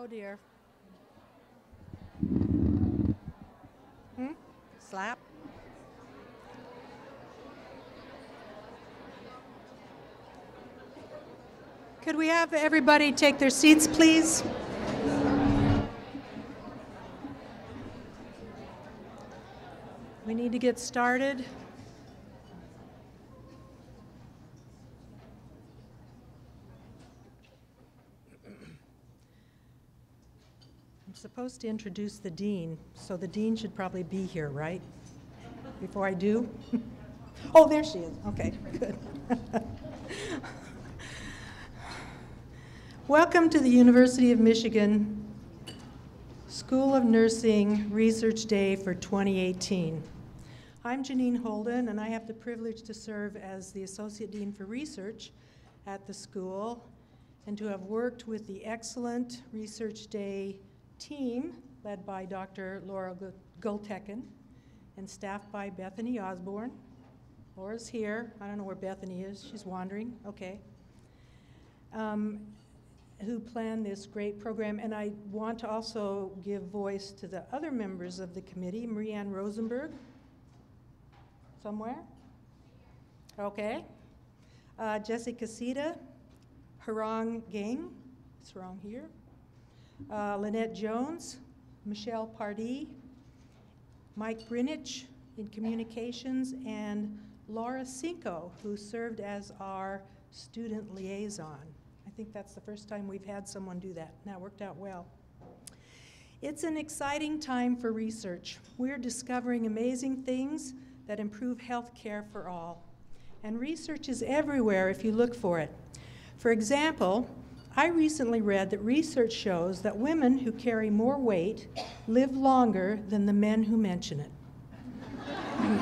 Oh dear. Hmm? Slap? Could we have everybody take their seats, please? We need to get started. Supposed to introduce the dean, so the dean should probably be here, right? Before I do? Oh, there she is. Okay, good. Welcome to the University of Michigan School of Nursing Research Day for 2018. I'm Janine Holden, and I have the privilege to serve as the Associate Dean for Research at the school and to have worked with the excellent Research Day team led by Dr. Laura Gultekin and staffed by Bethany Osborne. Laura's here. I don't know where Bethany is. She's wandering. Okay. Um, who planned this great program. And I want to also give voice to the other members of the committee, Marianne Rosenberg. Somewhere? Okay. Uh, Jessica Sita, Harang Gang, it's wrong here. Uh, Lynette Jones, Michelle Pardee, Mike Brinich in communications, and Laura Cinco, who served as our student liaison. I think that's the first time we've had someone do that, and that worked out well. It's an exciting time for research. We're discovering amazing things that improve health care for all. And research is everywhere if you look for it. For example, I recently read that research shows that women who carry more weight live longer than the men who mention it.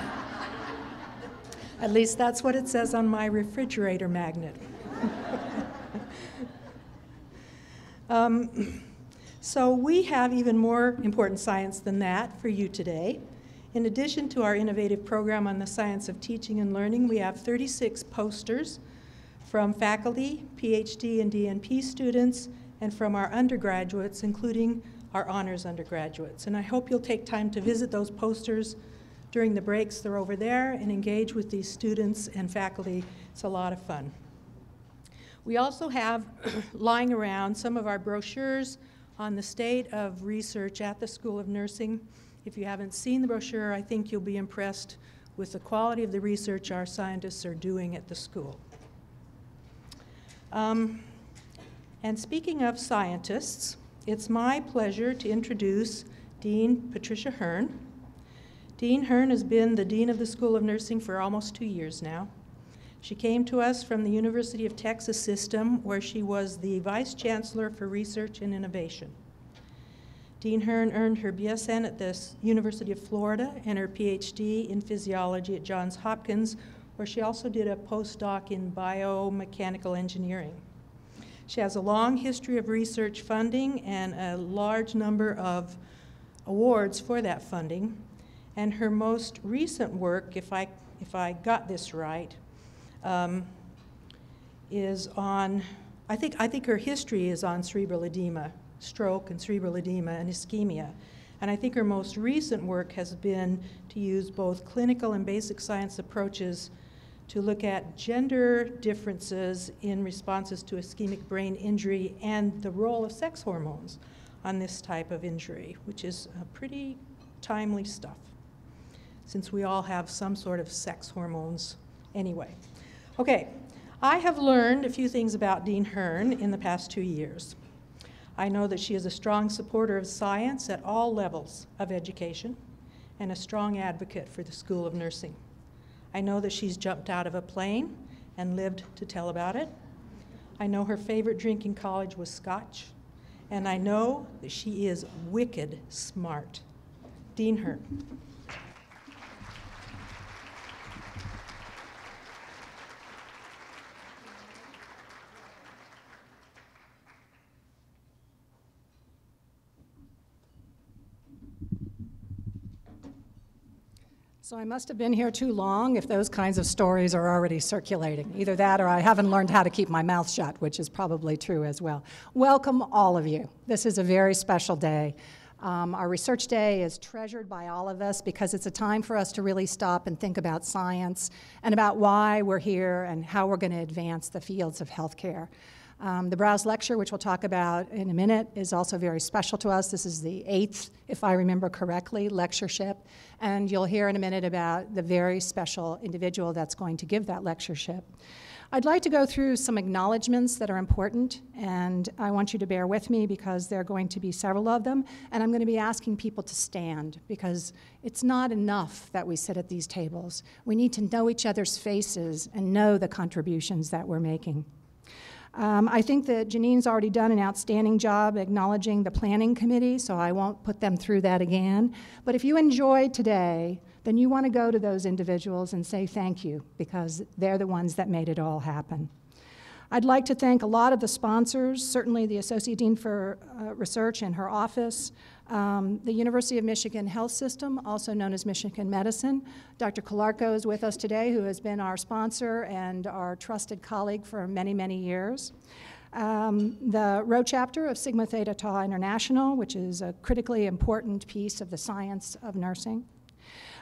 At least that's what it says on my refrigerator magnet. um, so we have even more important science than that for you today. In addition to our innovative program on the science of teaching and learning, we have 36 posters from faculty, PhD and DNP students, and from our undergraduates, including our honors undergraduates. And I hope you'll take time to visit those posters during the breaks, they're over there and engage with these students and faculty. It's a lot of fun. We also have lying around some of our brochures on the state of research at the School of Nursing. If you haven't seen the brochure, I think you'll be impressed with the quality of the research our scientists are doing at the school. Um, and speaking of scientists, it's my pleasure to introduce Dean Patricia Hurn. Dean Hurn has been the Dean of the School of Nursing for almost two years now. She came to us from the University of Texas system, where she was the Vice Chancellor for Research and Innovation. Dean Hurn earned her BSN at the University of Florida and her PhD in physiology at Johns Hopkins, where she also did a postdoc in biomechanical engineering. She has a long history of research funding and a large number of awards for that funding. And her most recent work, if I, if I got this right, um, is on, I think, I think her history is on cerebral edema, stroke and cerebral edema and ischemia. And I think her most recent work has been to use both clinical and basic science approaches to look at gender differences in responses to ischemic brain injury and the role of sex hormones on this type of injury, which is uh, pretty timely stuff since we all have some sort of sex hormones anyway. Okay, I have learned a few things about Dean Hurn in the past two years. I know that she is a strong supporter of science at all levels of education and a strong advocate for the School of Nursing. I know that she's jumped out of a plane and lived to tell about it. I know her favorite drink in college was scotch. And I know that she is wicked smart. Dean Hurn. So I must have been here too long if those kinds of stories are already circulating. Either that or I haven't learned how to keep my mouth shut, which is probably true as well. Welcome, all of you. This is a very special day. Um, our research day is treasured by all of us because it's a time for us to really stop and think about science and about why we're here and how we're going to advance the fields of healthcare. Um, the Brouse Lecture, which we'll talk about in a minute, is also very special to us. This is the eighth, if I remember correctly, lectureship. And you'll hear in a minute about the very special individual that's going to give that lectureship. I'd like to go through some acknowledgments that are important, and I want you to bear with me because there are going to be several of them, and I'm going to be asking people to stand because it's not enough that we sit at these tables. We need to know each other's faces and know the contributions that we're making. Um, I think that Janine's already done an outstanding job acknowledging the planning committee, so I won't put them through that again. But if you enjoyed today, then you want to go to those individuals and say thank you because they're the ones that made it all happen. I'd like to thank a lot of the sponsors, certainly the Associate Dean for uh, Research and her office, um, the University of Michigan Health System, also known as Michigan Medicine. Dr. Calarco is with us today, who has been our sponsor and our trusted colleague for many, many years. Um, the Rho chapter of Sigma Theta Tau International, which is a critically important piece of the science of nursing.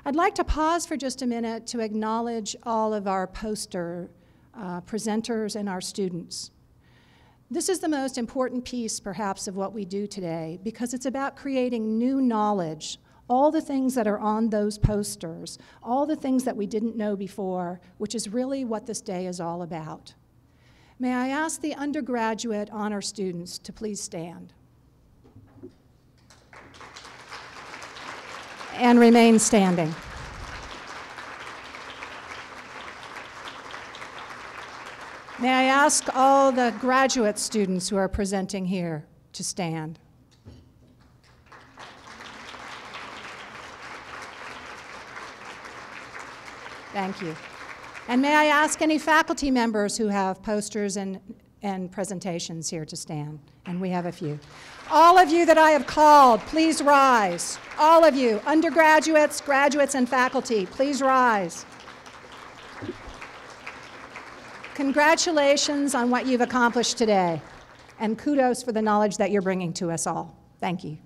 I'd like to pause for just a minute to acknowledge all of our poster uh, presenters and our students. This is the most important piece, perhaps, of what we do today because it's about creating new knowledge. All the things that are on those posters, all the things that we didn't know before, which is really what this day is all about. May I ask the undergraduate honor students to please stand and remain standing. May I ask all the graduate students who are presenting here to stand? Thank you. And may I ask any faculty members who have posters and, and presentations here to stand? And we have a few. All of you that I have called, please rise. All of you, undergraduates, graduates, and faculty, please rise. Congratulations on what you've accomplished today, and kudos for the knowledge that you're bringing to us all. Thank you.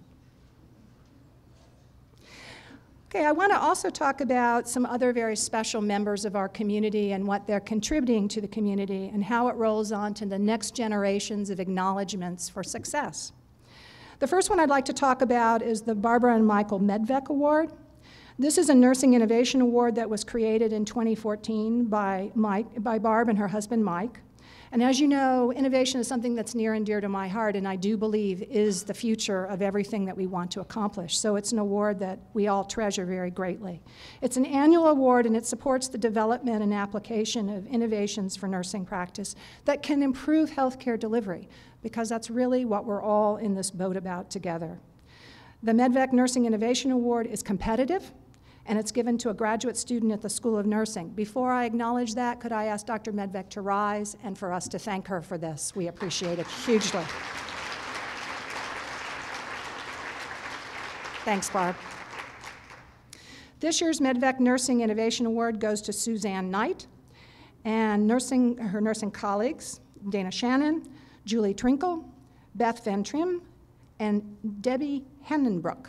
Okay, I want to also talk about some other very special members of our community and what they're contributing to the community and how it rolls on to the next generations of acknowledgments for success. The first one I'd like to talk about is the Barbara and Michael Medvec Award. This is a Nursing Innovation Award that was created in 2014 by, Mike, by Barb and her husband Mike. And as you know, innovation is something that's near and dear to my heart, and I do believe is the future of everything that we want to accomplish. So it's an award that we all treasure very greatly. It's an annual award, and it supports the development and application of innovations for nursing practice that can improve healthcare delivery, because that's really what we're all in this boat about together. The MedVec Nursing Innovation Award is competitive and it's given to a graduate student at the School of Nursing. Before I acknowledge that, could I ask Dr. Medvec to rise and for us to thank her for this? We appreciate it hugely. Thanks, Barb. This year's MedVec Nursing Innovation Award goes to Suzanne Knight and nursing, her nursing colleagues, Dana Shannon, Julie Trinkle, Beth Van Trim, and Debbie Handenbrook.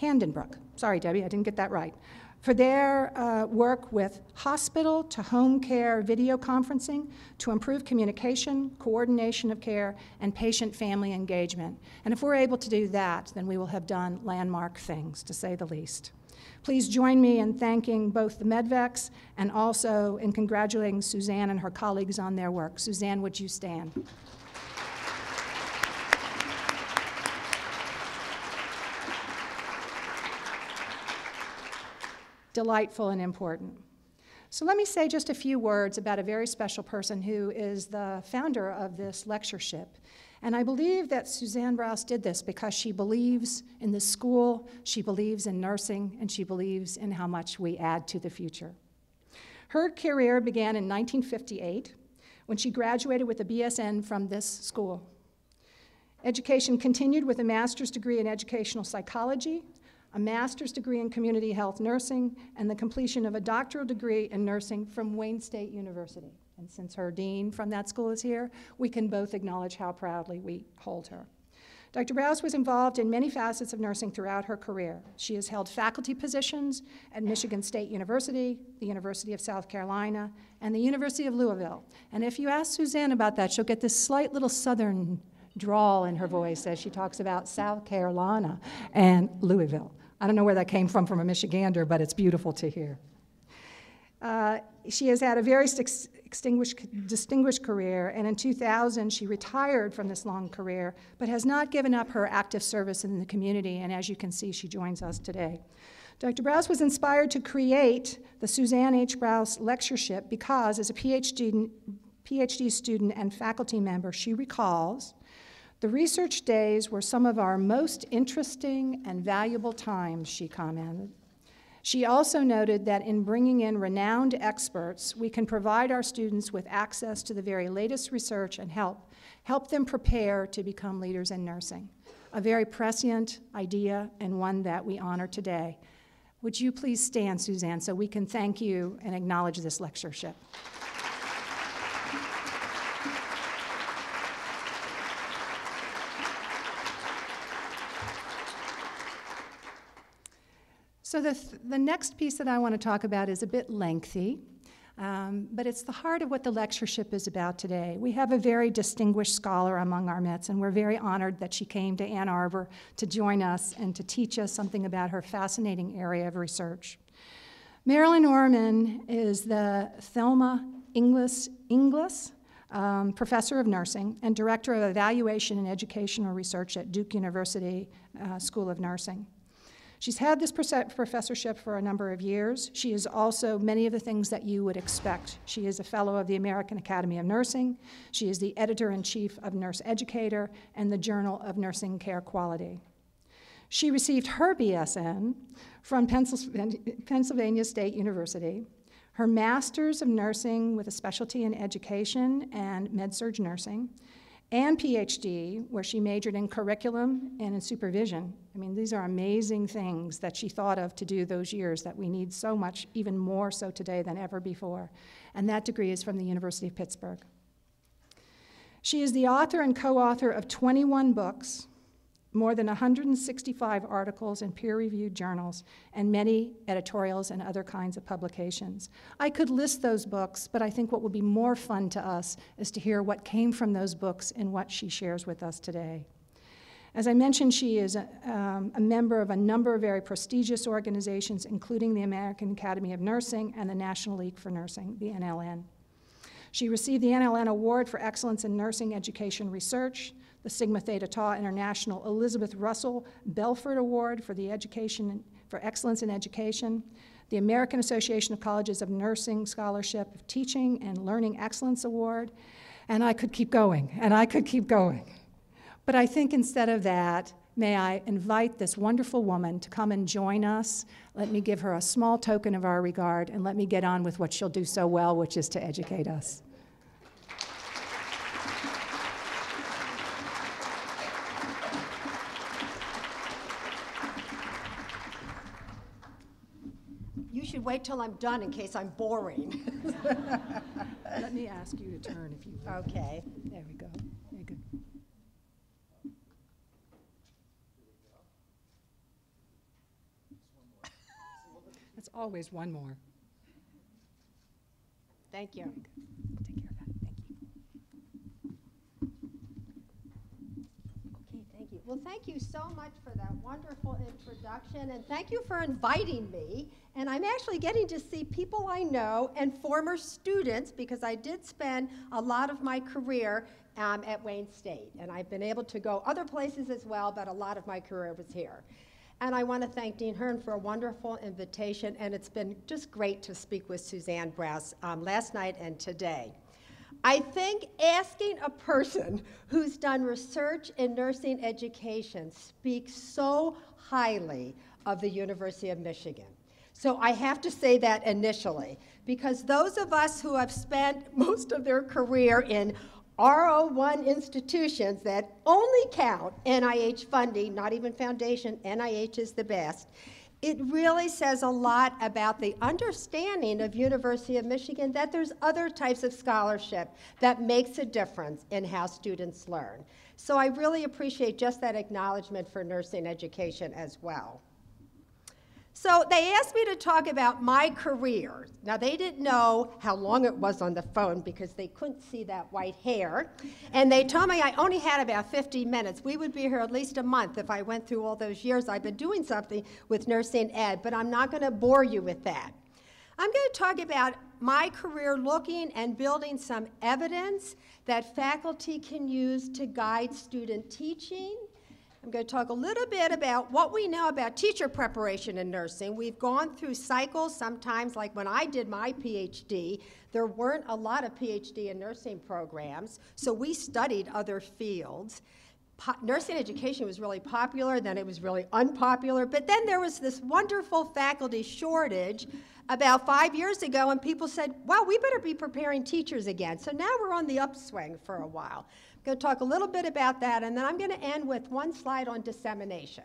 Handenbrook. Sorry, Debbie, I didn't get that right. For their uh, work with hospital to home care video conferencing to improve communication, coordination of care, and patient family engagement. And if we're able to do that, then we will have done landmark things, to say the least. Please join me in thanking both the Medvecs and also in congratulating Suzanne and her colleagues on their work. Suzanne, would you stand? Delightful and important. So let me say just a few words about a very special person who is the founder of this lectureship. And I believe that Suzanne Brouse did this because she believes in the school, she believes in nursing, and she believes in how much we add to the future. Her career began in 1958 when she graduated with a BSN from this school. Education continued with a master's degree in educational psychology, a master's degree in community health nursing, and the completion of a doctoral degree in nursing from Wayne State University. And since her dean from that school is here, we can both acknowledge how proudly we hold her. Dr. Brouse was involved in many facets of nursing throughout her career. She has held faculty positions at Michigan State University, the University of South Carolina, and the University of Louisville. And if you ask Suzanne about that, she'll get this slight little southern drawl in her voice as she talks about South Carolina and Louisville. I don't know where that came from from a Michigander, but it's beautiful to hear. Uh, she has had a very distinguished career, and in 2000 she retired from this long career, but has not given up her active service in the community, and as you can see, she joins us today. Dr. Brouse was inspired to create the Suzanne H. Brouse Lectureship because, as a PhD, PhD student and faculty member, she recalls the research days were some of our most interesting and valuable times, she commented. She also noted that in bringing in renowned experts, we can provide our students with access to the very latest research and help, help them prepare to become leaders in nursing. A very prescient idea and one that we honor today. Would you please stand, Suzanne, so we can thank you and acknowledge this lectureship? So the, th- the next piece that I want to talk about is a bit lengthy, um, but it's the heart of what the lectureship is about today. We have a very distinguished scholar among our midst, and we're very honored that she came to Ann Arbor to join us and to teach us something about her fascinating area of research. Marilyn Oermann is the Thelma Ingles, Ingles um, Professor of Nursing and Director of Evaluation and Educational Research at Duke University uh, School of Nursing. She's had this professorship for a number of years. She is also many of the things that you would expect. She is a fellow of the American Academy of Nursing. She is the editor in chief of Nurse Educator and the Journal of Nursing Care Quality. She received her BSN from Pennsylvania State University, her master's of nursing with a specialty in education and med-surg nursing, and PhD, where she majored in curriculum and in supervision. I mean, these are amazing things that she thought of to do those years that we need so much, even more so today than ever before. And that degree is from the University of Pittsburgh. She is the author and co author of 21 books more than 165 articles in peer reviewed journals, and many editorials and other kinds of publications. I could list those books, but I think what will be more fun to us is to hear what came from those books and what she shares with us today. As I mentioned, she is a, um, a, member of a number of very prestigious organizations, including the American Academy of Nursing and the National League for Nursing, the NLN. She received the NLN Award for Excellence in Nursing Education Research, the Sigma Theta Tau International Elizabeth Russell Belford Award for the Education for Excellence in Education, the American Association of Colleges of Nursing Scholarship of Teaching and Learning Excellence Award, and I could keep going, and I could keep going. But I think instead of that, may I invite this wonderful woman to come and join us. Let me give her a small token of our regard, and let me get on with what she'll do so well, which is to educate us. Wait till I'm done in case I'm boring. Let me ask you to turn if you. Okay. There we go. Very good. That's always one more. Thank you. Well, thank you so much for that wonderful introduction, and thank you for inviting me. And I'm actually getting to see people I know and former students because I did spend a lot of my career um, at Wayne State. And I've been able to go other places as well, but a lot of my career was here. And I want to thank Dean Hurn for a wonderful invitation, and it's been just great to speak with Suzanne Brouse um, last night and today. I think asking a person who's done research in nursing education speaks so highly of the University of Michigan. So I have to say that initially, because those of us who have spent most of their career in R01 institutions that only count NIH funding, not even foundation, NIH is the best, it really says a lot about the understanding of University of Michigan that there's other types of scholarship that makes a difference in how students learn. So I really appreciate just that acknowledgement for nursing education as well. So they asked me to talk about my career. Now, they didn't know how long it was on the phone because they couldn't see that white hair. And they told me I only had about 50 minutes. We would be here at least a month if I went through all those years I've been doing something with nursing ed, but I'm not going to bore you with that. I'm going to talk about my career looking and building some evidence that faculty can use to guide student teaching I'm going to talk a little bit about what we know about teacher preparation in nursing. We've gone through cycles, sometimes, like when I did my PhD, there weren't a lot of PhD in nursing programs, so we studied other fields. Po nursing education was really popular, then it was really unpopular, but then there was this wonderful faculty shortage about five years ago, and people said, wow, we better be preparing teachers again. So now we're on the upswing for a while. Going to talk a little bit about that, and then I'm going to end with one slide on dissemination.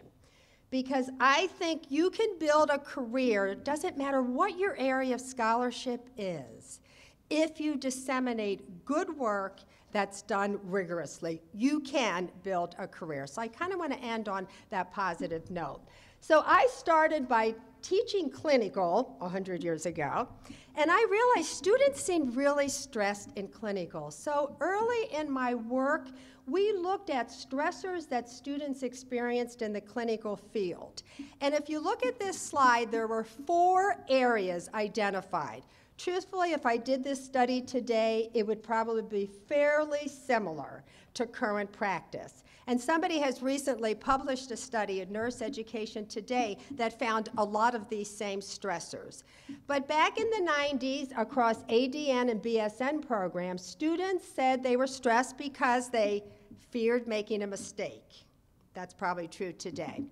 Because I think you can build a career, it doesn't matter what your area of scholarship is, if you disseminate good work that's done rigorously, you can build a career. So I kind of want to end on that positive note. So I started by teaching clinical 100 years ago, and I realized students seemed really stressed in clinical. So early in my work, we looked at stressors that students experienced in the clinical field. And if you look at this slide, there were four areas identified. Truthfully, if I did this study today, it would probably be fairly similar to current practice. And somebody has recently published a study in Nurse Education Today that found a lot of these same stressors. But back in the 90s, across ADN and BSN programs, students said they were stressed because they feared making a mistake. That's probably true today.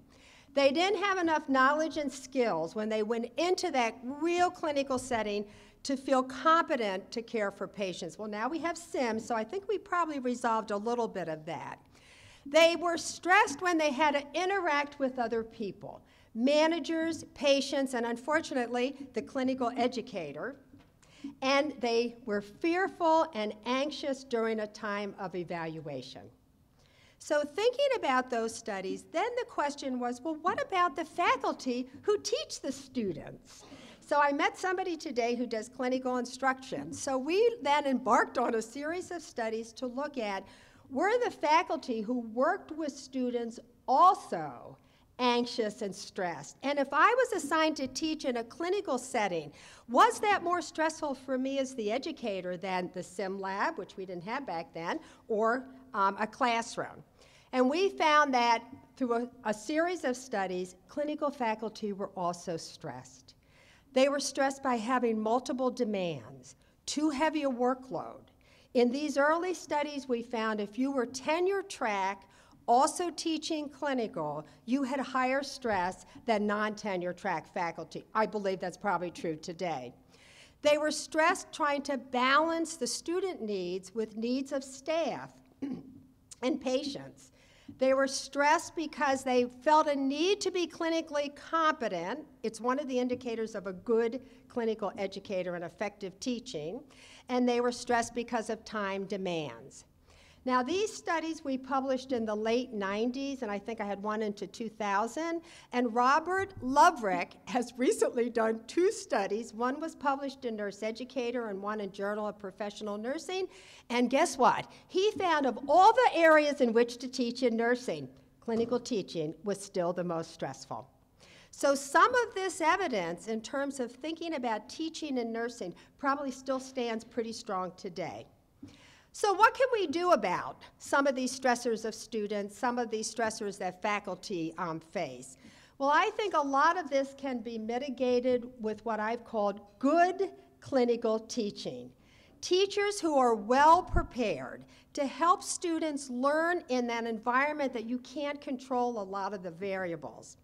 They didn't have enough knowledge and skills when they went into that real clinical setting to feel competent to care for patients. Well, now we have SIMS, so I think we probably resolved a little bit of that. They were stressed when they had to interact with other people managers, patients, and unfortunately, the clinical educator. And they were fearful and anxious during a time of evaluation. So, thinking about those studies, then the question was well, what about the faculty who teach the students? So, I met somebody today who does clinical instruction. So, we then embarked on a series of studies to look at were the faculty who worked with students also anxious and stressed? And if I was assigned to teach in a clinical setting, was that more stressful for me as the educator than the sim lab, which we didn't have back then, or um, a classroom? And we found that through a, a series of studies, clinical faculty were also stressed. They were stressed by having multiple demands, too heavy a workload, in these early studies, we found if you were tenure track, also teaching clinical, you had higher stress than non tenure track faculty. I believe that's probably true today. They were stressed trying to balance the student needs with needs of staff and patients. They were stressed because they felt a need to be clinically competent. It's one of the indicators of a good clinical educator and effective teaching and they were stressed because of time demands. Now, these studies we published in the late 90s, and I think I had one into 2000. And Robert Lovrick has recently done two studies. One was published in Nurse Educator and one in Journal of Professional Nursing. And guess what? He found of all the areas in which to teach in nursing, clinical teaching was still the most stressful. So some of this evidence in terms of thinking about teaching and nursing probably still stands pretty strong today. So what can we do about some of these stressors of students, some of these stressors that faculty um, face? Well, I think a lot of this can be mitigated with what I've called good clinical teaching. Teachers who are well prepared to help students learn in that environment that you can't control a lot of the variables.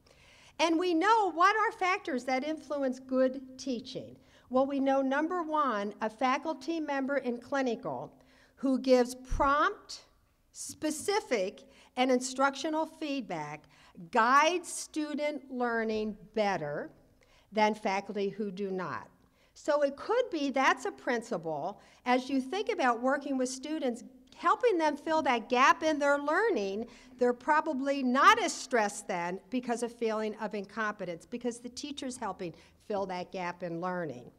And we know what are factors that influence good teaching. Well, we know number one, a faculty member in clinical who gives prompt, specific, and instructional feedback guides student learning better than faculty who do not. So it could be that's a principle as you think about working with students, helping them fill that gap in their learning. They're probably not as stressed then because of feeling of incompetence, because the teacher's helping fill that gap in learning.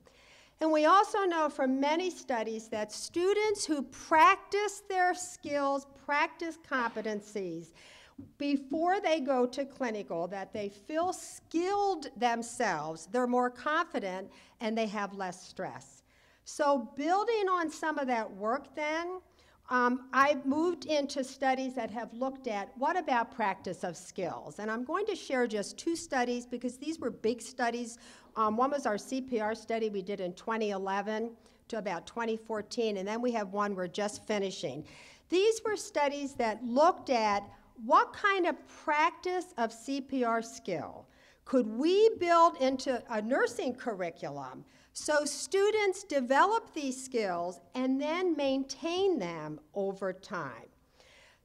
And we also know from many studies that students who practice their skills, practice competencies, before they go to clinical that they feel skilled themselves, they're more confident, and they have less stress. So, building on some of that work, then, um, I've moved into studies that have looked at what about practice of skills. And I'm going to share just two studies because these were big studies. Um, one was our CPR study we did in 2011 to about 2014, and then we have one we're just finishing. These were studies that looked at what kind of practice of CPR skill could we build into a nursing curriculum so students develop these skills and then maintain them over time.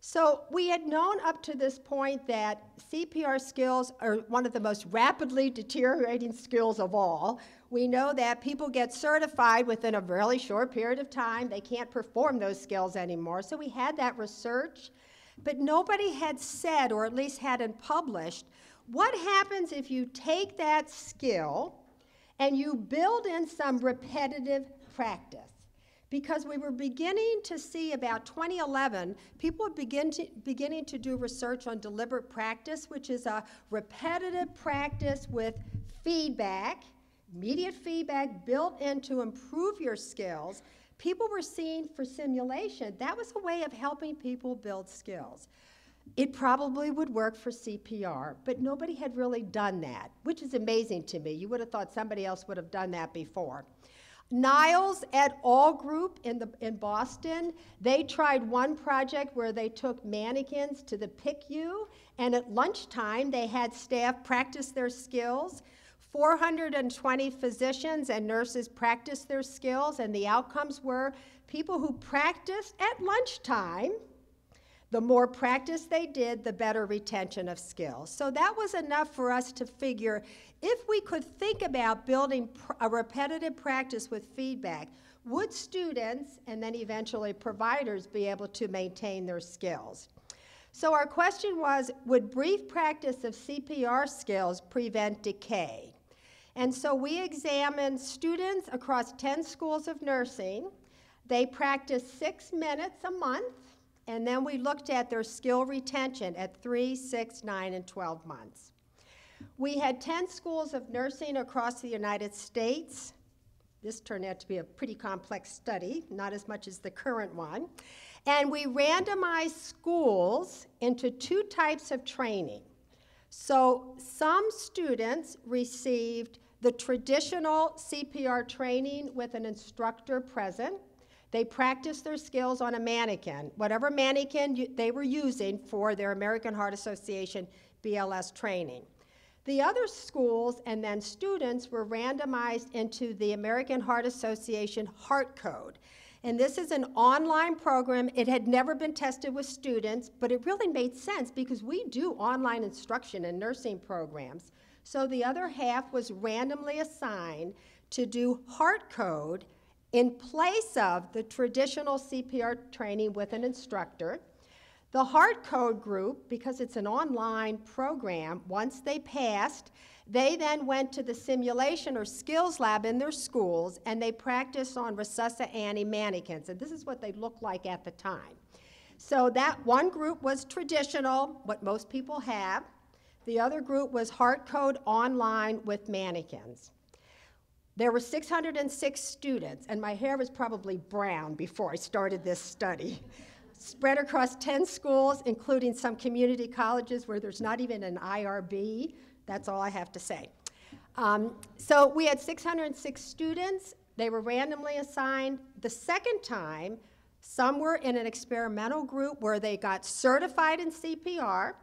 So we had known up to this point that CPR skills are one of the most rapidly deteriorating skills of all. We know that people get certified within a really short period of time. They can't perform those skills anymore. So we had that research, but nobody had said, or at least hadn't published, what happens if you take that skill and you build in some repetitive practice. Because we were beginning to see about 2011, people begin to, beginning to do research on deliberate practice, which is a repetitive practice with feedback, immediate feedback built in to improve your skills. People were seeing for simulation, that was a way of helping people build skills. It probably would work for CPR, but nobody had really done that, which is amazing to me. You would have thought somebody else would have done that before. Niles et al. group in, the, in Boston, they tried one project where they took mannequins to the PICU, and at lunchtime they had staff practice their skills. 420 physicians and nurses practiced their skills, and the outcomes were people who practiced at lunchtime the more practice they did, the better retention of skills. So that was enough for us to figure if we could think about building a repetitive practice with feedback, would students and then eventually providers be able to maintain their skills? So our question was, would brief practice of CPR skills prevent decay? And so we examined students across 10 schools of nursing. They practiced six minutes a month and then we looked at their skill retention at three, six, nine, and 12 months. We had 10 schools of nursing across the United States. This turned out to be a pretty complex study, not as much as the current one. And we randomized schools into two types of training. So some students received the traditional CPR training with an instructor present. They practiced their skills on a mannequin, whatever mannequin they were using for their American Heart Association BLS training. The other schools and then students were randomized into the American Heart Association Heart Code. And this is an online program. It had never been tested with students, but it really made sense because we do online instruction in nursing programs. So the other half was randomly assigned to do Heart Code in place of the traditional CPR training with an instructor. The Heart Code group, because it's an online program, once they passed, they then went to the simulation or skills lab in their schools and they practiced on Resusci Annie mannequins. And this is what they looked like at the time. So that one group was traditional, what most people have. The other group was Heart Code online with mannequins. There were 606 students, and my hair was probably brown before I started this study. Spread across 10 schools, including some community colleges where there's not even an IRB. That's all I have to say. Um, so we had 606 students. They were randomly assigned. The second time, some were in an experimental group where they got certified in CPR.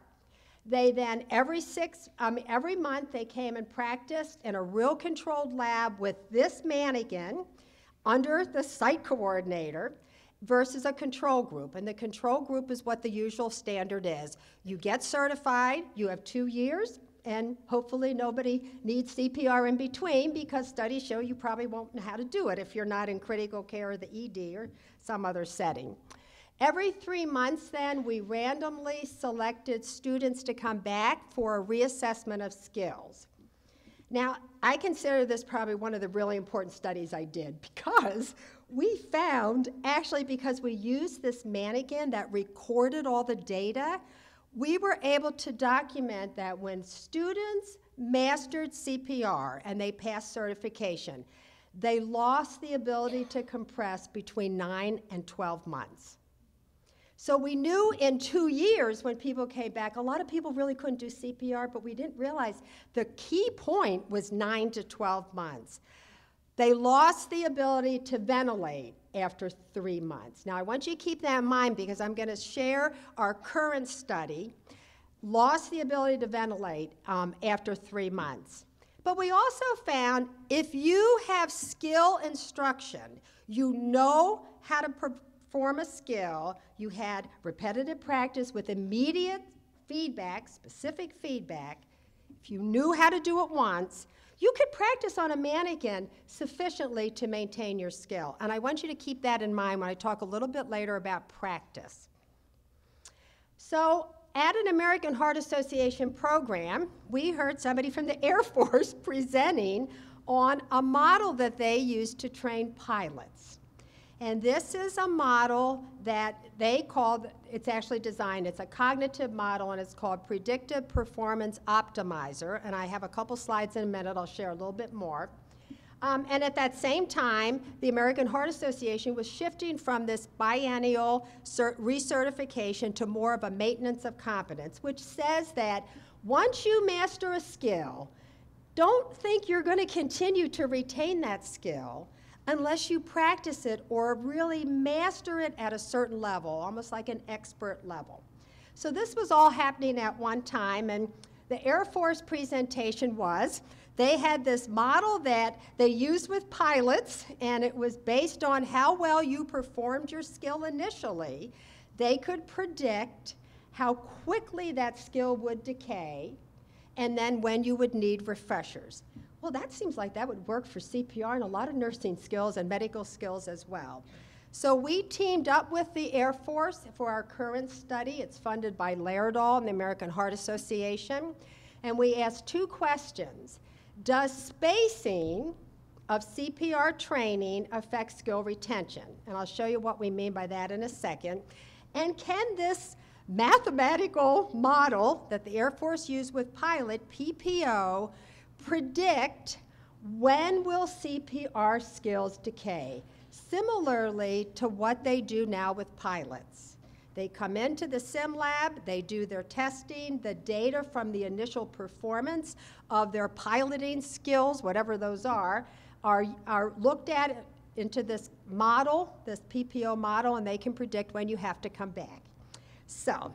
They then, every six, um, every month, they came and practiced in a real controlled lab with this mannequin under the site coordinator. versus a control group. And the control group is what the usual standard is. You get certified, you have two years, and hopefully nobody needs CPR in between because studies show you probably won't know how to do it if you're not in critical care or the ED or some other setting. Every three months, then, we randomly selected students to come back for a reassessment of skills. Now, I consider this probably one of the really important studies I did because we found, actually, because we used this mannequin that recorded all the data, we were able to document that when students mastered CPR and they passed certification, they lost the ability to compress between 9 and 12 months. So we knew in two years when people came back, a lot of people really couldn't do CPR, but we didn't realize the key point was 9 to 12 months. They lost the ability to ventilate after three months. Now, I want you to keep that in mind because I'm going to share our current study. Lost the ability to ventilate um, after three months. But we also found if you have skill instruction, you know how to perform a skill, you had repetitive practice with immediate feedback, specific feedback, if you knew how to do it once, you could practice on a mannequin sufficiently to maintain your skill. And I want you to keep that in mind when I talk a little bit later about practice. So, at an American Heart Association program, we heard somebody from the Air Force presenting on a model that they use to train pilots. And this is a model that they call, it's actually designed, it's a cognitive model, and it's called Predictive Performance Optimizer. And I have a couple slides in a minute, I'll share a little bit more. Um, and at that same time, the American Heart Association was shifting from this biennial recertification to more of a maintenance of competence, which says that once you master a skill, don't think you're going to continue to retain that skill unless you practice it or really master it at a certain level, almost like an expert level. So this was all happening at one time, and the Air Force presentation was they had this model that they used with pilots, and it was based on how well you performed your skill initially. They could predict how quickly that skill would decay, and then when you would need refreshers. Well, that seems like that would work for CPR and a lot of nursing skills and medical skills as well. So we teamed up with the Air Force for our current study. It's funded by Laerdal and the American Heart Association. And we asked two questions. Does spacing of CPR training affect skill retention? And I'll show you what we mean by that in a second. And can this mathematical model that the Air Force used with pilot, PPO, predict when will CPR skills decay, similarly to what they do now with pilots. They come into the sim lab, they do their testing, the data from the initial performance of their piloting skills, whatever those are, are, are looked at into this model, this PPO model, and they can predict when you have to come back. So,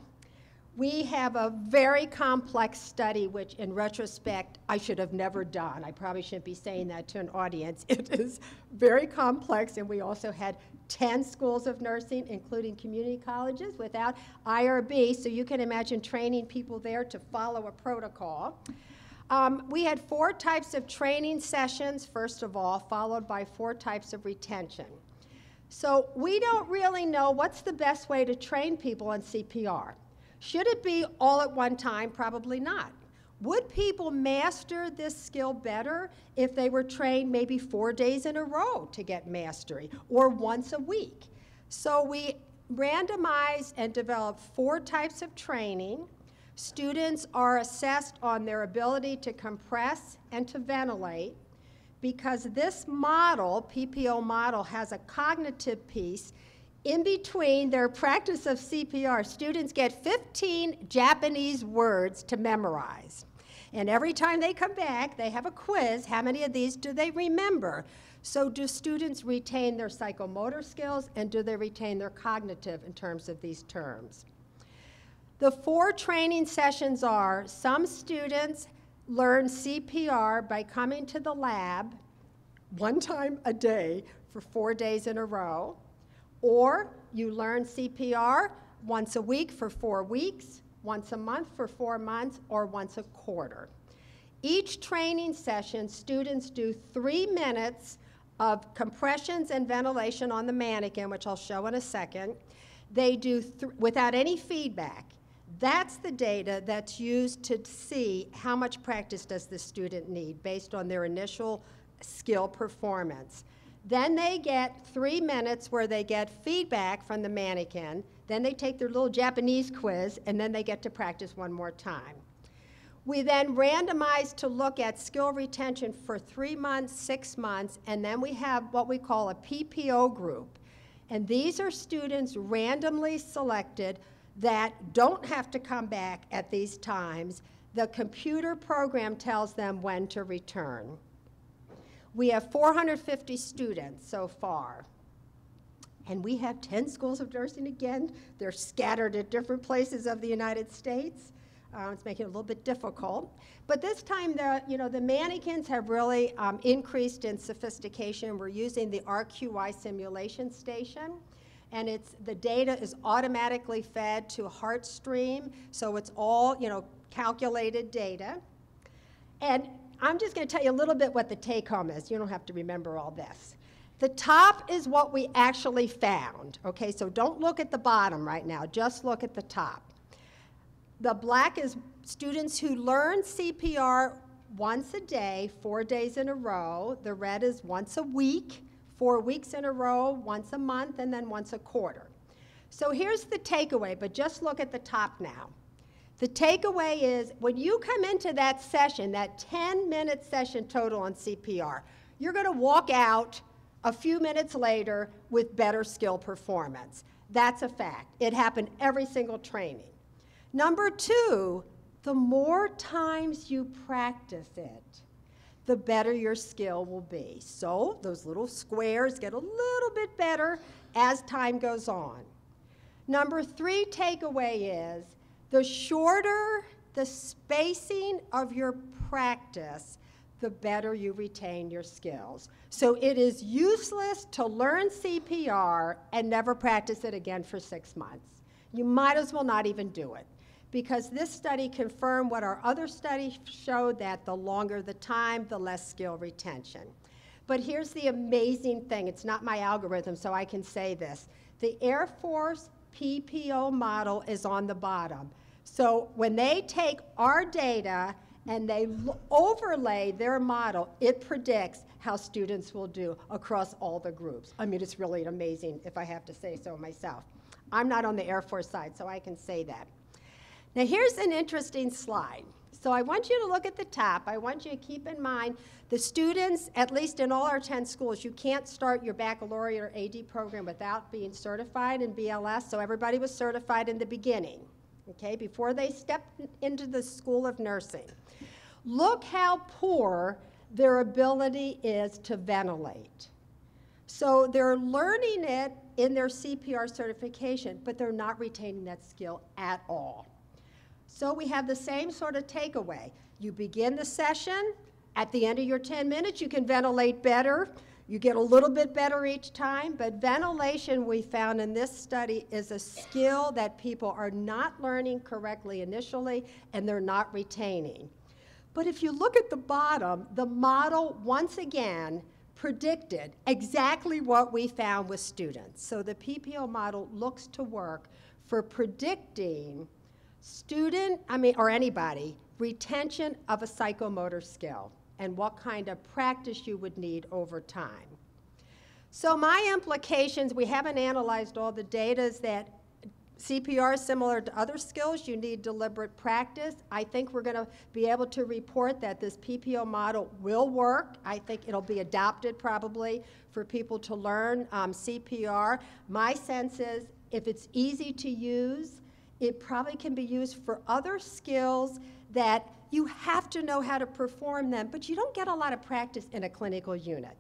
we have a very complex study, which in retrospect, I should have never done. I probably shouldn't be saying that to an audience. It is very complex, and we also had 10 schools of nursing, including community colleges, without IRB, so you can imagine training people there to follow a protocol. Um, we had four types of training sessions, first of all, followed by four types of retention. So we don't really know what's the best way to train people on CPR. Should it be all at one time? Probably not. Would people master this skill better if they were trained maybe four days in a row to get mastery or once a week? So we randomized and developed four types of training. Students are assessed on their ability to compress and to ventilate because this model, PPO model, has a cognitive piece in between their practice of CPR, students get 15 Japanese words to memorize. And every time they come back, they have a quiz. How many of these do they remember? So, do students retain their psychomotor skills and do they retain their cognitive in terms of these terms? The four training sessions are some students learn CPR by coming to the lab one time a day for four days in a row Or you learn CPR once a week for four weeks, once a month for four months, or once a quarter. Each training session, students do three minutes of compressions and ventilation on the mannequin, which I'll show in a second. They do th- without any feedback. That's the data that's used to see how much practice does the student need based on their initial skill performance. Then they get three minutes where they get feedback from the mannequin. Then they take their little Japanese quiz, and then they get to practice one more time. We then randomize to look at skill retention for three months, six months, and then we have what we call a PPO group. And these are students randomly selected that don't have to come back at these times. The computer program tells them when to return. We have 450 students so far. And we have 10 schools of nursing again. They're scattered at different places of the United States. Uh, it's making it a little bit difficult. But this time, the, you know, the mannequins have really um, increased in sophistication. We're using the RQI simulation station. And it's, the data is automatically fed to HeartStream, so it's all, you know, calculated data. And I'm just going to tell you a little bit what the take home is. You don't have to remember all this. The top is what we actually found. Okay, so don't look at the bottom right now, just look at the top. The black is students who learn CPR once a day, four days in a row. The red is once a week, four weeks in a row, once a month, and then once a quarter. So here's the takeaway, but just look at the top now. The takeaway is when you come into that session, that 10 minute session total on CPR, you're going to walk out a few minutes later with better skill performance. That's a fact. It happened every single training. Number two, the more times you practice it, the better your skill will be. So those little squares get a little bit better as time goes on. Number three takeaway is the shorter the spacing of your practice, the better you retain your skills. So it is useless to learn CPR and never practice it again for six months. You might as well not even do it because this study confirmed what our other study showed that the longer the time, the less skill retention. But here's the amazing thing it's not my algorithm, so I can say this. The Air Force PPO model is on the bottom. So when they take our data and they overlay their model, it predicts how students will do across all the groups. I mean, it's really amazing if I have to say so myself. I'm not on the Air Force side, so I can say that. Now, here's an interesting slide. So I want you to look at the top. I want you to keep in mind the students, at least in all our 10 schools, you can't start your baccalaureate or AD program without being certified in BLS, so everybody was certified in the beginning, okay, before they stepped into the School of Nursing. Look how poor their ability is to ventilate. So they're learning it in their CPR certification, but they're not retaining that skill at all. So we have the same sort of takeaway. You begin the session, at the end of your 10 minutes, you can ventilate better. You get a little bit better each time, but ventilation, we found in this study, is a skill that people are not learning correctly initially and they're not retaining. But if you look at the bottom, the model, once again, predicted exactly what we found with students. So the PPO model looks to work for predicting Student, I mean, or anybody, retention of a psychomotor skill and what kind of practice you would need over time. So my implications, we haven't analyzed all the data, is that CPR is similar to other skills. You need deliberate practice. I think we're going to be able to report that this PPO model will work. I think it'll be adopted probably for people to learn um, CPR. My sense is if it's easy to use, it probably can be used for other skills that you have to know how to perform them, but you don't get a lot of practice in a clinical unit.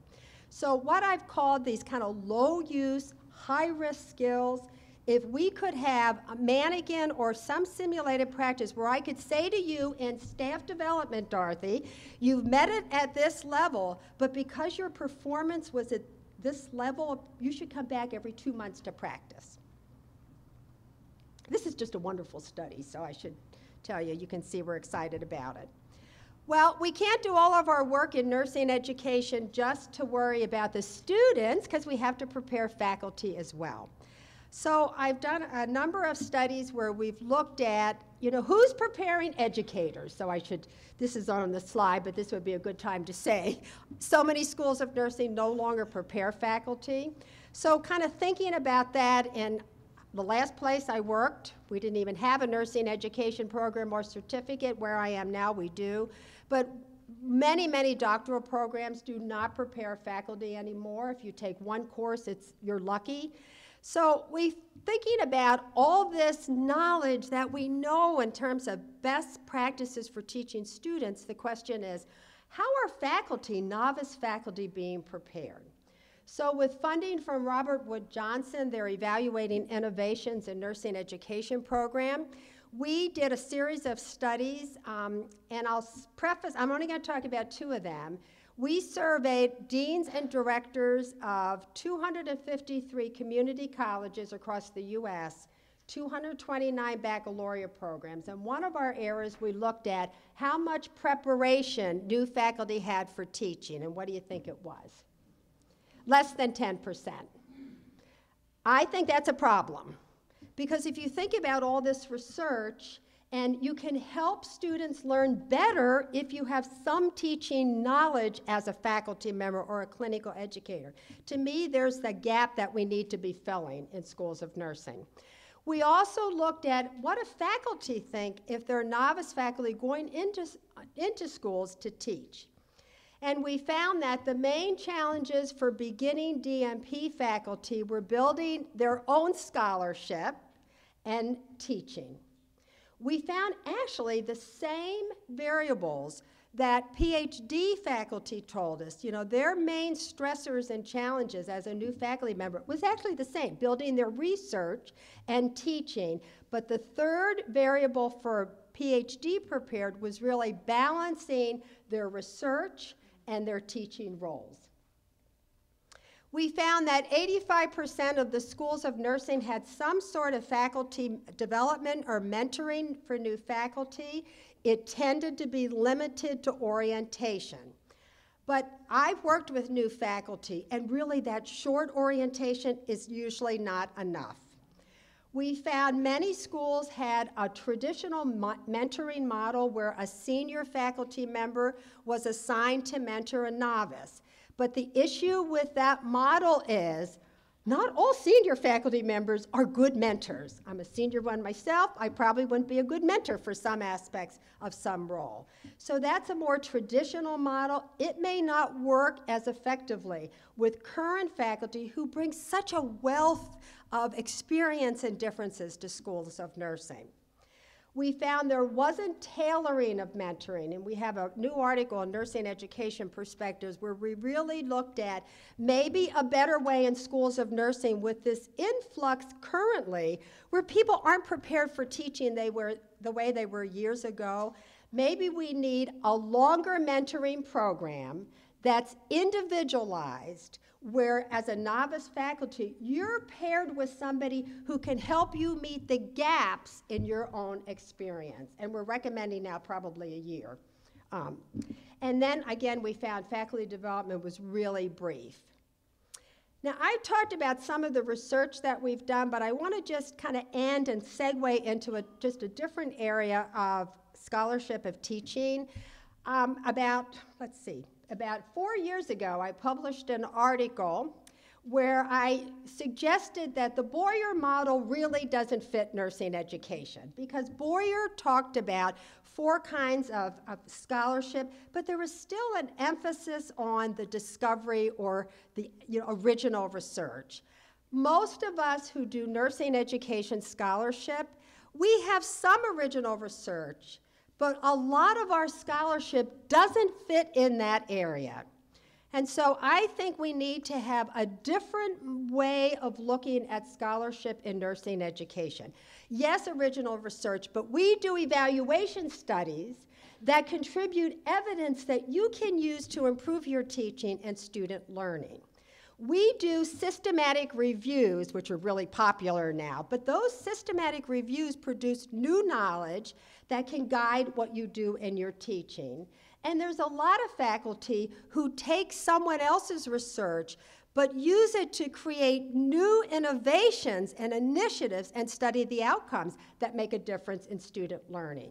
So what I've called these kind of low use, high risk skills, if we could have a mannequin or some simulated practice where I could say to you in staff development, Dorothy, you've met it at this level, but because your performance was at this level, you should come back every two months to practice. This is just a wonderful study, so I should tell you, you can see we're excited about it. Well, we can't do all of our work in nursing education just to worry about the students because we have to prepare faculty as well. So I've done a number of studies where we've looked at, you know, who's preparing educators. So I should, this is on the slide, but this would be a good time to say. So many schools of nursing no longer prepare faculty. So kind of thinking about that in the last place I worked, we didn't even have a nursing education program or certificate. Where I am now, we do. But many, many doctoral programs do not prepare faculty anymore. If you take one course, it's, you're lucky. So we thinking about all this knowledge that we know in terms of best practices for teaching students, the question is, how are faculty, novice faculty, being prepared? So with funding from Robert Wood Johnson, their evaluating innovations in nursing education program. We did a series of studies, um, and I'll preface, I'm only going to talk about two of them. We surveyed deans and directors of 253 community colleges across the U.S., 229 baccalaureate programs, and one of our areas we looked at how much preparation new faculty had for teaching, and what do you think it was? Less than 10%. I think that's a problem because if you think about all this research, and you can help students learn better if you have some teaching knowledge as a faculty member or a clinical educator. To me, there's the gap that we need to be filling in schools of nursing. We also looked at what do faculty think if they're novice faculty going into, into schools to teach. And we found that the main challenges for beginning DNP faculty were building their own scholarship and teaching. We found actually the same variables that PhD faculty told us, you know, their main stressors and challenges as a new faculty member was actually the same, building their research and teaching. But the third variable for PhD prepared was really balancing their research and their teaching roles. We found that 85% of the schools of nursing had some sort of faculty development or mentoring for new faculty. It tended to be limited to orientation. But I've worked with new faculty, and really that short orientation is usually not enough. We found many schools had a traditional mentoring model where a senior faculty member was assigned to mentor a novice. But the issue with that model is not all senior faculty members are good mentors. I'm a senior one myself. I probably wouldn't be a good mentor for some aspects of some role. So that's a more traditional model. It may not work as effectively with current faculty who bring such a wealth of experience and differences to schools of nursing. We found there wasn't tailoring of mentoring, and we have a new article on nursing education perspectives where we really looked at maybe a better way in schools of nursing with this influx currently where people aren't prepared for teaching they were the way they were years ago. Maybe we need a longer mentoring program that's individualized where as a novice faculty, you're paired with somebody who can help you meet the gaps in your own experience. And we're recommending now probably a year. Um, and then again, we found faculty development was really brief. Now, I talked about some of the research that we've done, but I want to just kind of end and segue into a, just a different area of scholarship of teaching um, about, let's see, about four years ago, I published an article where I suggested that the Boyer model really doesn't fit nursing education because Boyer talked about four kinds of, of, scholarship, but there was still an emphasis on the discovery or the you know, original research. Most of us who do nursing education scholarship, we have some original research, but a lot of our scholarship doesn't fit in that area. And so I think we need to have a different way of looking at scholarship in nursing education. Yes, original research, but we do evaluation studies that contribute evidence that you can use to improve your teaching and student learning. We do systematic reviews, which are really popular now, but those systematic reviews produce new knowledge that can guide what you do in your teaching. And there's a lot of faculty who take someone else's research but use it to create new innovations and initiatives and study the outcomes that make a difference in student learning.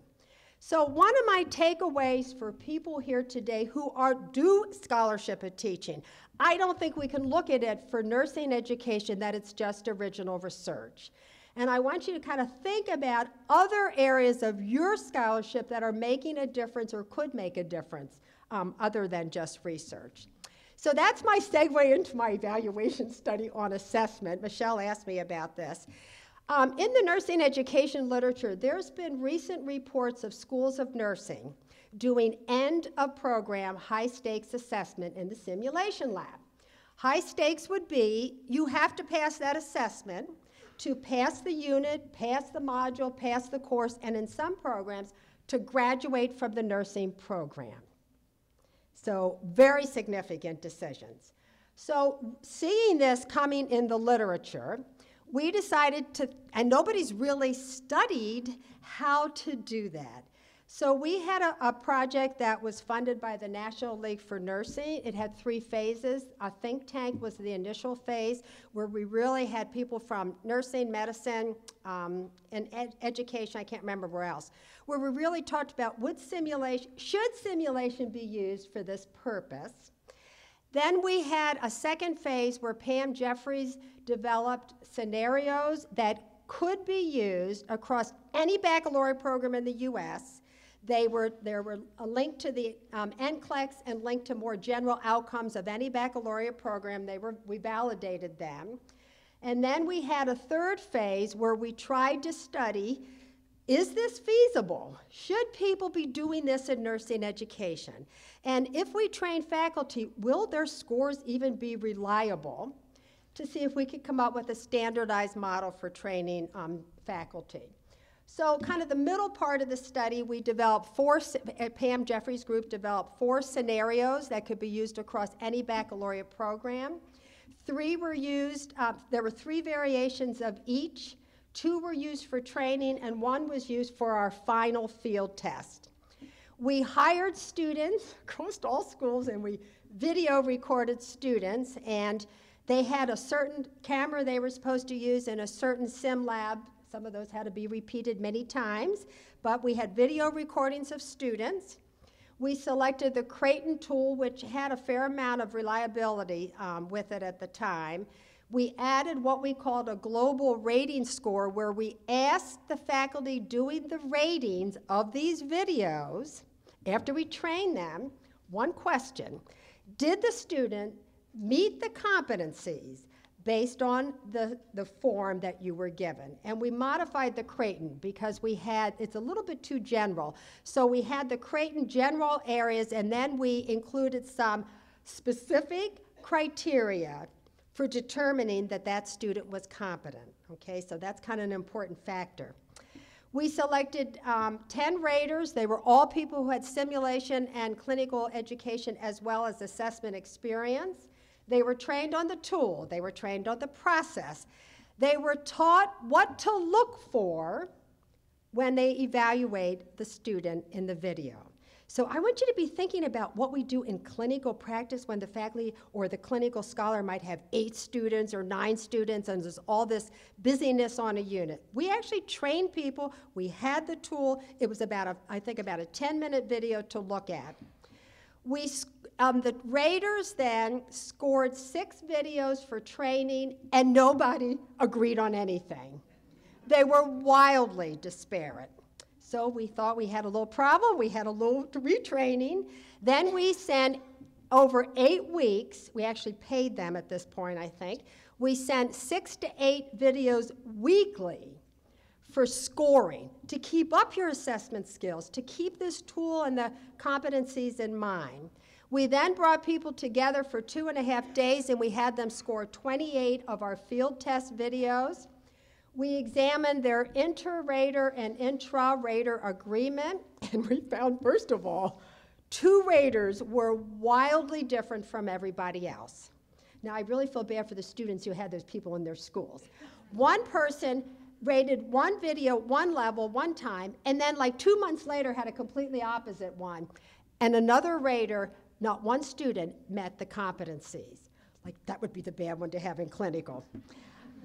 So one of my takeaways for people here today who are do scholarship at teaching, I don't think we can look at it for nursing education that it's just original research. And I want you to kind of think about other areas of your scholarship that are making a difference or could make a difference um, other than just research. So that's my segue into my evaluation study on assessment. Michelle asked me about this. Um, in the nursing education literature, there's been recent reports of schools of nursing doing end of program high stakes assessment in the simulation lab. High stakes would be you have to pass that assessment to pass the unit, pass the module, pass the course, and in some programs, to graduate from the nursing program. So, very significant decisions. So, seeing this coming in the literature, we decided to, and nobody's really studied how to do that. So we had a, a, project that was funded by the National League for Nursing. It had three phases. A think tank was the initial phase, where we really had people from nursing, medicine, um, and ed- education. I can't remember where else. Where we really talked about would simulation, should simulation be used for this purpose? Then we had a second phase where Pam Jeffries developed scenarios that could be used across any baccalaureate program in the U.S. They were, there were a link to the um, NCLEX and linked to more general outcomes of any baccalaureate program. They were, we validated them. And then we had a third phase where we tried to study is this feasible? Should people be doing this in nursing education? And if we train faculty, will their scores even be reliable? To see if we could come up with a standardized model for training um, faculty. So, kind of the middle part of the study, we developed four, Pam Jeffries' group developed four scenarios that could be used across any baccalaureate program. Three were used, uh, there were three variations of each Two were used for training, and one was used for our final field test. We hired students across all schools, and we video recorded students, and they had a certain camera they were supposed to use in a certain sim lab. Some of those had to be repeated many times, but we had video recordings of students. We selected the Creighton tool, which had a fair amount of reliability um, with it at the time. We added what we called a global rating score, where we asked the faculty doing the ratings of these videos, after we trained them, one question. Did the student meet the competencies based on the, the form that you were given? And we modified the Creighton because we had, it's a little bit too general. So we had the Creighton general areas, and then we included some specific criteria for determining that that student was competent. Okay, so that's kind of an important factor. We selected um, 10 raters. They were all people who had simulation and clinical education as well as assessment experience. They were trained on the tool, they were trained on the process. They were taught what to look for when they evaluate the student in the video. So I want you to be thinking about what we do in clinical practice when the faculty or the clinical scholar might have eight students or nine students and there's all this busyness on a unit. We actually trained people, we had the tool, it was about, a, I think, about a 10 minute video to look at. We, um, the raters then scored six videos for training and nobody agreed on anything. They were wildly disparate. So we thought we had a little problem. We had a little retraining. Then we sent over eight weeks, we actually paid them at this point, I think. We sent six to eight videos weekly for scoring to keep up your assessment skills, to keep this tool and the competencies in mind. We then brought people together for two and a half days and we had them score 28 of our field test videos. We examined their inter-rater and intra-rater agreement, and we found, first of all, two raters were wildly different from everybody else. Now, I really feel bad for the students who had those people in their schools. One person rated one video one level one time, and then like two months later had a completely opposite one. And another rater, not one student, met the competencies. Like, that would be the bad one to have in clinical.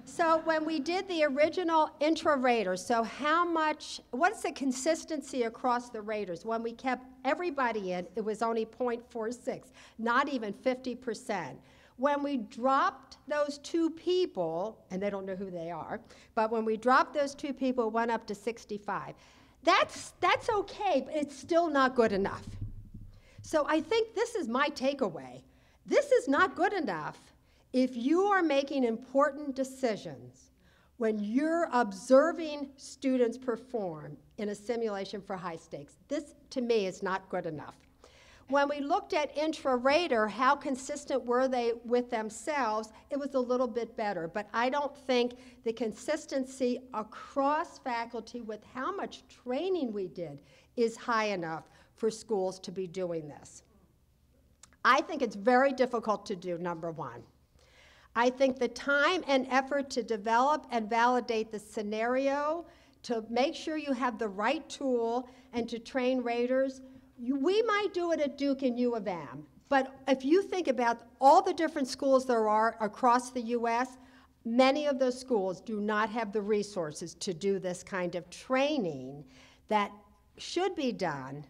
So when we did the original intra-rater, so how much, what's the consistency across the raters? When we kept everybody in, it was only 0.46, not even 50%. When we dropped those two people, and they don't know who they are, but when we dropped those two people, it went up to 65. That's, that's okay, but it's still not good enough. So I think this is my takeaway. This is not good enough if you are making important decisions when you're observing students perform in a simulation for high stakes. This, to me, is not good enough. When we looked at intra-rater, how consistent were they with themselves, it was a little bit better. But I don't think the consistency across faculty with how much training we did is high enough for schools to be doing this. I think it's very difficult to do, number one. I think the time and effort to develop and validate the scenario, to make sure you have the right tool, and to train raters, you, we might do it at Duke and U of M. But if you think about all the different schools there are across the U.S., many of those schools do not have the resources to do this kind of training that should be done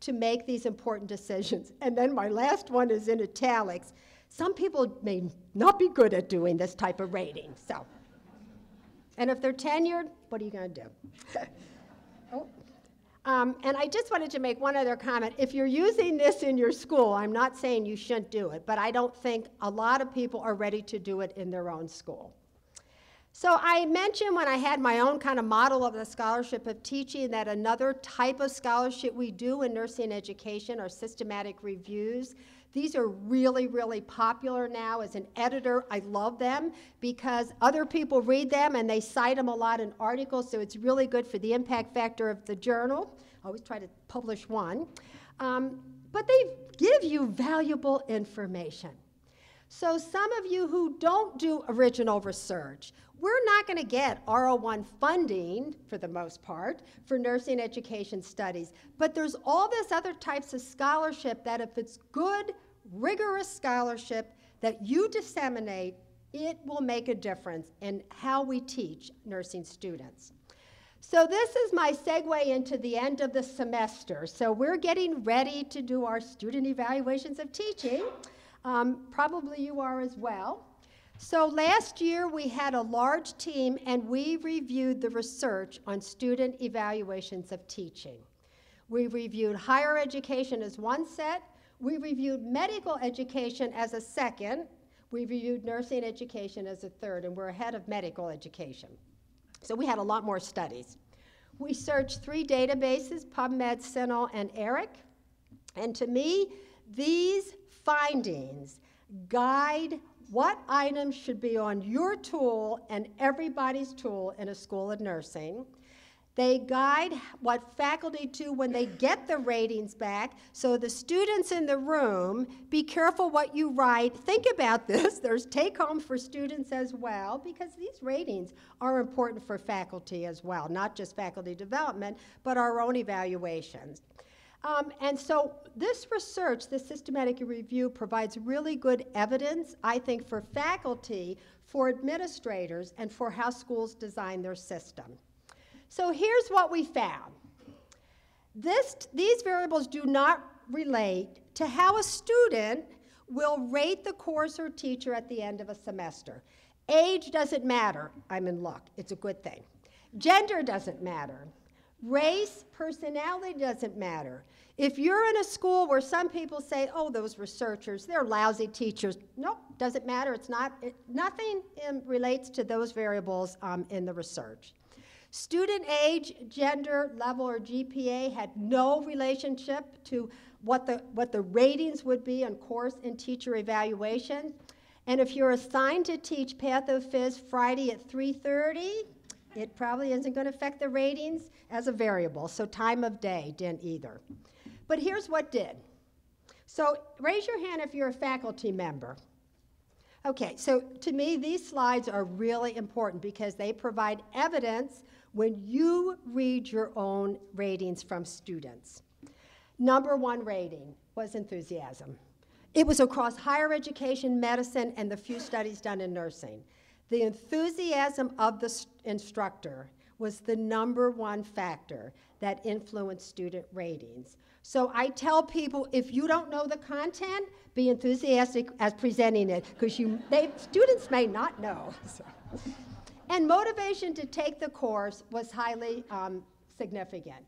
to make these important decisions. And then my last one is in italics. Some people may not be good at doing this type of rating, so. And if they're tenured, what are you going to do? oh. Um, and I just wanted to make one other comment. If you're using this in your school, I'm not saying you shouldn't do it, but I don't think a lot of people are ready to do it in their own school. So I mentioned when I had my own kind of model of the scholarship of teaching that another type of scholarship we do in nursing education are systematic reviews. These are really, really popular now. As an editor, I love them because other people read them and they cite them a lot in articles, so it's really good for the impact factor of the journal. I always try to publish one. Um, but they give you valuable information. So some of you who don't do original research, we're not going to get R01 funding for the most part for nursing education studies, but there's all this other types of scholarship that if it's good, rigorous scholarship that you disseminate, it will make a difference in how we teach nursing students. So this is my segue into the end of the semester. So we're getting ready to do our student evaluations of teaching. Um, probably you are as well. So last year we had a large team and we reviewed the research on student evaluations of teaching. We reviewed higher education as one set, we reviewed medical education as a second, we reviewed nursing education as a third, and we're ahead of medical education. So we had a lot more studies. We searched three databases, PubMed, CINAHL, and ERIC. And to me, these findings guide what items should be on your tool and everybody's tool in a school of nursing. They guide what faculty do when they get the ratings back. So the students in the room, be careful what you write. Think about this. There's take home for students as well, because these ratings are important for faculty as well, not just faculty development, but our own evaluations. Um, and so this research, this systematic review, provides really good evidence, I think, for faculty, for administrators, and for how schools design their system. So here's what we found. This, these variables do not relate to how a student will rate the course or teacher at the end of a semester. Age doesn't matter. I'm in luck. It's a good thing. Gender doesn't matter. Race, personality doesn't matter. If you're in a school where some people say, oh, those researchers, they're lousy teachers, nope, doesn't matter. It's not, it, nothing um, relates to those variables um, in the research. Student age, gender, level, or GPA had no relationship to what the, what the ratings would be on course and teacher evaluation. And if you're assigned to teach Pathophys Friday at 3.30, it probably isn't going to affect the ratings as a variable, so time of day didn't either. But here's what did. So raise your hand if you're a faculty member. Okay, so to me, these slides are really important because they provide evidence when you read your own ratings from students. Number one rating was enthusiasm. It was across higher education, medicine, and the few studies done in nursing. The enthusiasm of the instructor was the number one factor that influenced student ratings. So I tell people if you don't know the content, be enthusiastic as presenting it because you they, students may not know. So. And motivation to take the course was highly um, significant.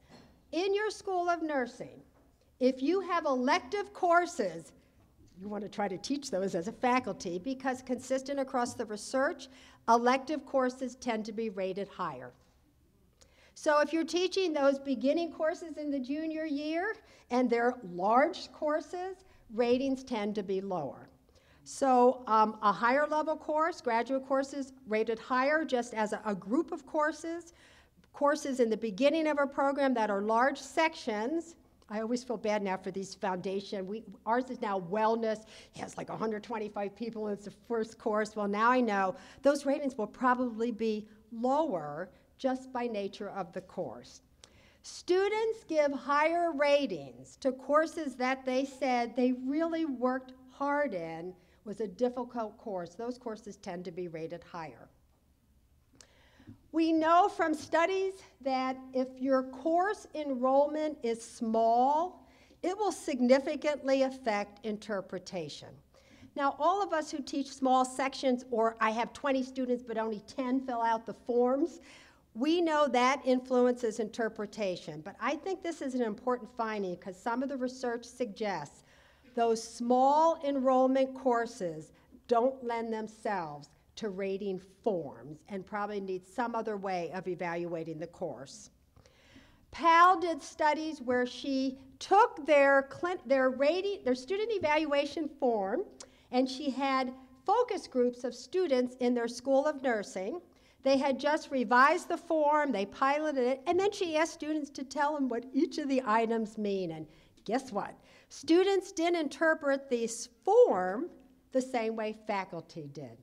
In your School of Nursing, if you have elective courses, you want to try to teach those as a faculty because consistent across the research, elective courses tend to be rated higher. So if you're teaching those beginning courses in the junior year and they're large courses, ratings tend to be lower. So um, a higher level course, graduate courses rated higher just as a, a group of courses. Courses in the beginning of a program that are large sections, I always feel bad now for these foundation. We, ours is now wellness. It has like 125 people, and it's the first course. Well, now I know those ratings will probably be lower just by nature of the course. Students give higher ratings to courses that they said they really worked hard in was a difficult course. Those courses tend to be rated higher. We know from studies that if your course enrollment is small, it will significantly affect interpretation. Now, all of us who teach small sections, or I have 20 students but only 10 fill out the forms, we know that influences interpretation. But I think this is an important finding because some of the research suggests those small enrollment courses don't lend themselves to rating forms and probably need some other way of evaluating the course. Pal did studies where she took their, their, rating, their student evaluation form and she had focus groups of students in their School of Nursing. They had just revised the form, they piloted it, and then she asked students to tell them what each of the items mean. And guess what? Students didn't interpret this form the same way faculty did.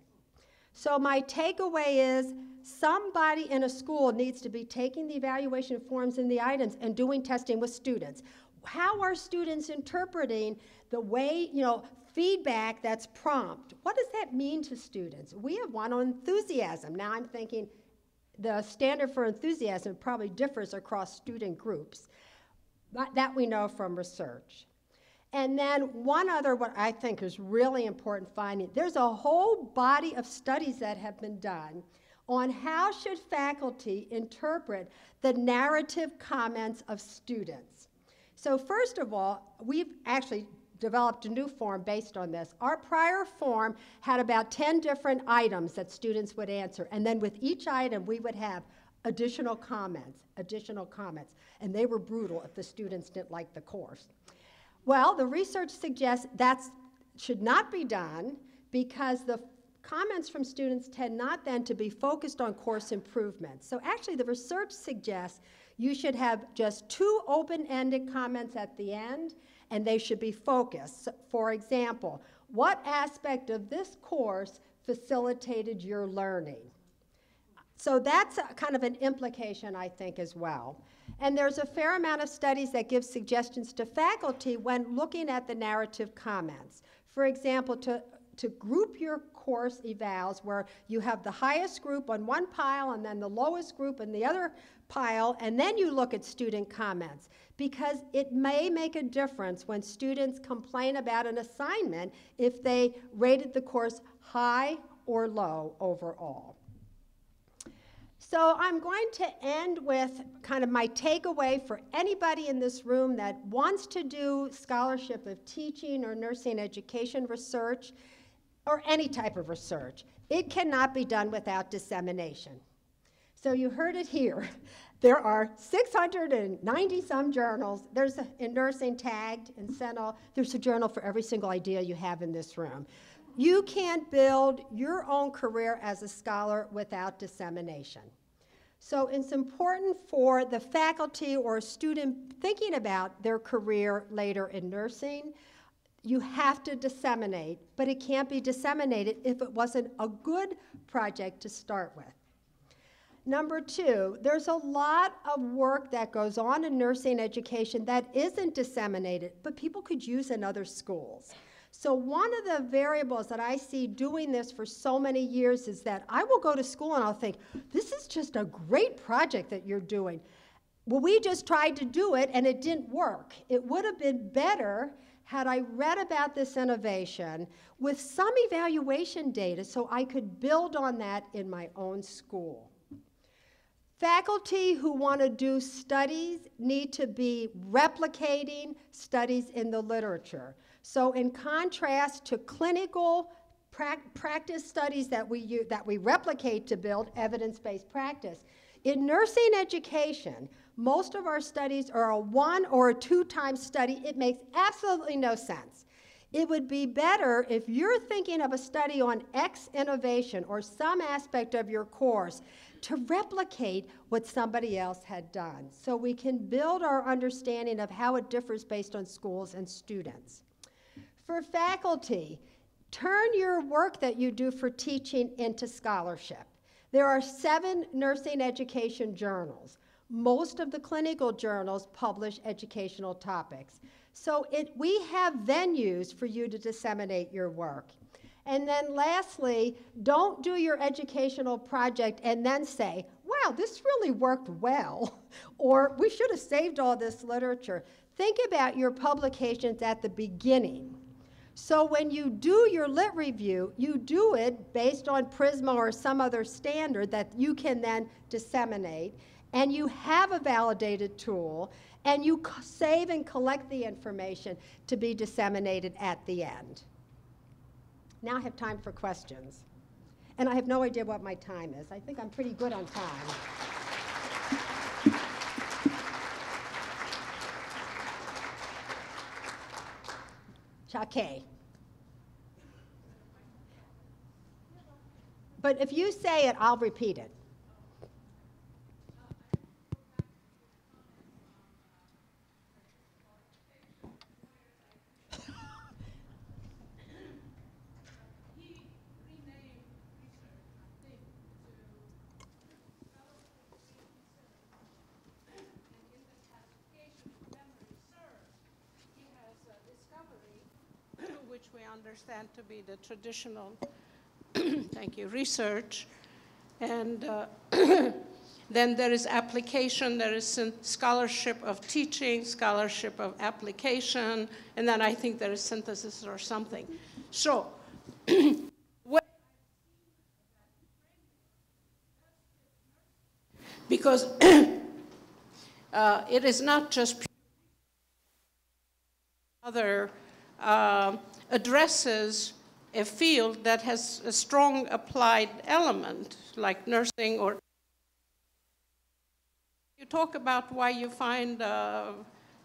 So my takeaway is somebody in a school needs to be taking the evaluation forms and the items and doing testing with students. How are students interpreting the way, you know, feedback that's prompt? What does that mean to students? We have one on enthusiasm. Now I'm thinking the standard for enthusiasm probably differs across student groups. That we know from research. And then one other, what I think is really important finding, there's a whole body of studies that have been done on how should faculty interpret the narrative comments of students. So first of all, we've actually developed a new form based on this. Our prior form had about 10 different items that students would answer, and then with each item we would have additional comments, additional comments, and they were brutal if the students didn't like the course. Well, the research suggests that should not be done because the comments from students tend not then to be focused on course improvements. So actually the research suggests you should have just two open-ended comments at the end and they should be focused. For example, what aspect of this course facilitated your learning? So that's kind of an implication, I think, as well. And there's a fair amount of studies that give suggestions to faculty when looking at the narrative comments. For example, to, to group your course evals where you have the highest group on one pile and then the lowest group in the other pile, and then you look at student comments because it may make a difference when students complain about an assignment if they rated the course high or low overall. So I'm going to end with kind of my takeaway for anybody in this room that wants to do scholarship of teaching or nursing education research or any type of research. It cannot be done without dissemination. So you heard it here. There are 690 some journals. There's a, in nursing tagged in CINAHL. There's a journal for every single idea you have in this room. You can't build your own career as a scholar without dissemination. So it's important for the faculty or student thinking about their career later in nursing you have to disseminate, but it can't be disseminated if it wasn't a good project to start with. Number two, there's a lot of work that goes on in nursing education that isn't disseminated, but people could use in other schools. So, one of the variables that I see doing this for so many years is that I will go to school and I'll think, this is just a great project that you're doing. Well, we just tried to do it and it didn't work. It would have been better had I read about this innovation with some evaluation data so I could build on that in my own school. Faculty who want to do studies need to be replicating studies in the literature. So in contrast to clinical pra practice studies that we, that we replicate to build evidence-based practice, in nursing education, most of our studies are a one or a two time study. It makes absolutely no sense. It would be better if you're thinking of a study on X innovation or some aspect of your course to replicate what somebody else had done so we can build our understanding of how it differs based on schools and students. For faculty, turn your work that you do for teaching into scholarship. There are seven nursing education journals. Most of the clinical journals publish educational topics. So it, we have venues for you to disseminate your work. And then lastly, don't do your educational project and then say, wow, this really worked well, or we should have saved all this literature. Think about your publications at the beginning. So when you do your lit review, you do it based on Prisma or some other standard that you can then disseminate, and you have a validated tool, and you save and collect the information to be disseminated at the end. Now I have time for questions. And I have no idea what my time is. I think I'm pretty good on time. Chake. But if you say it, I'll repeat it. Understand to be the traditional, thank you, research. And uh, then there is application, there is scholarship of teaching, scholarship of application, and then I think there is synthesis or something. So, because uh, it is not just other uh, addresses a field that has a strong applied element, like nursing or. You talk about why you find uh,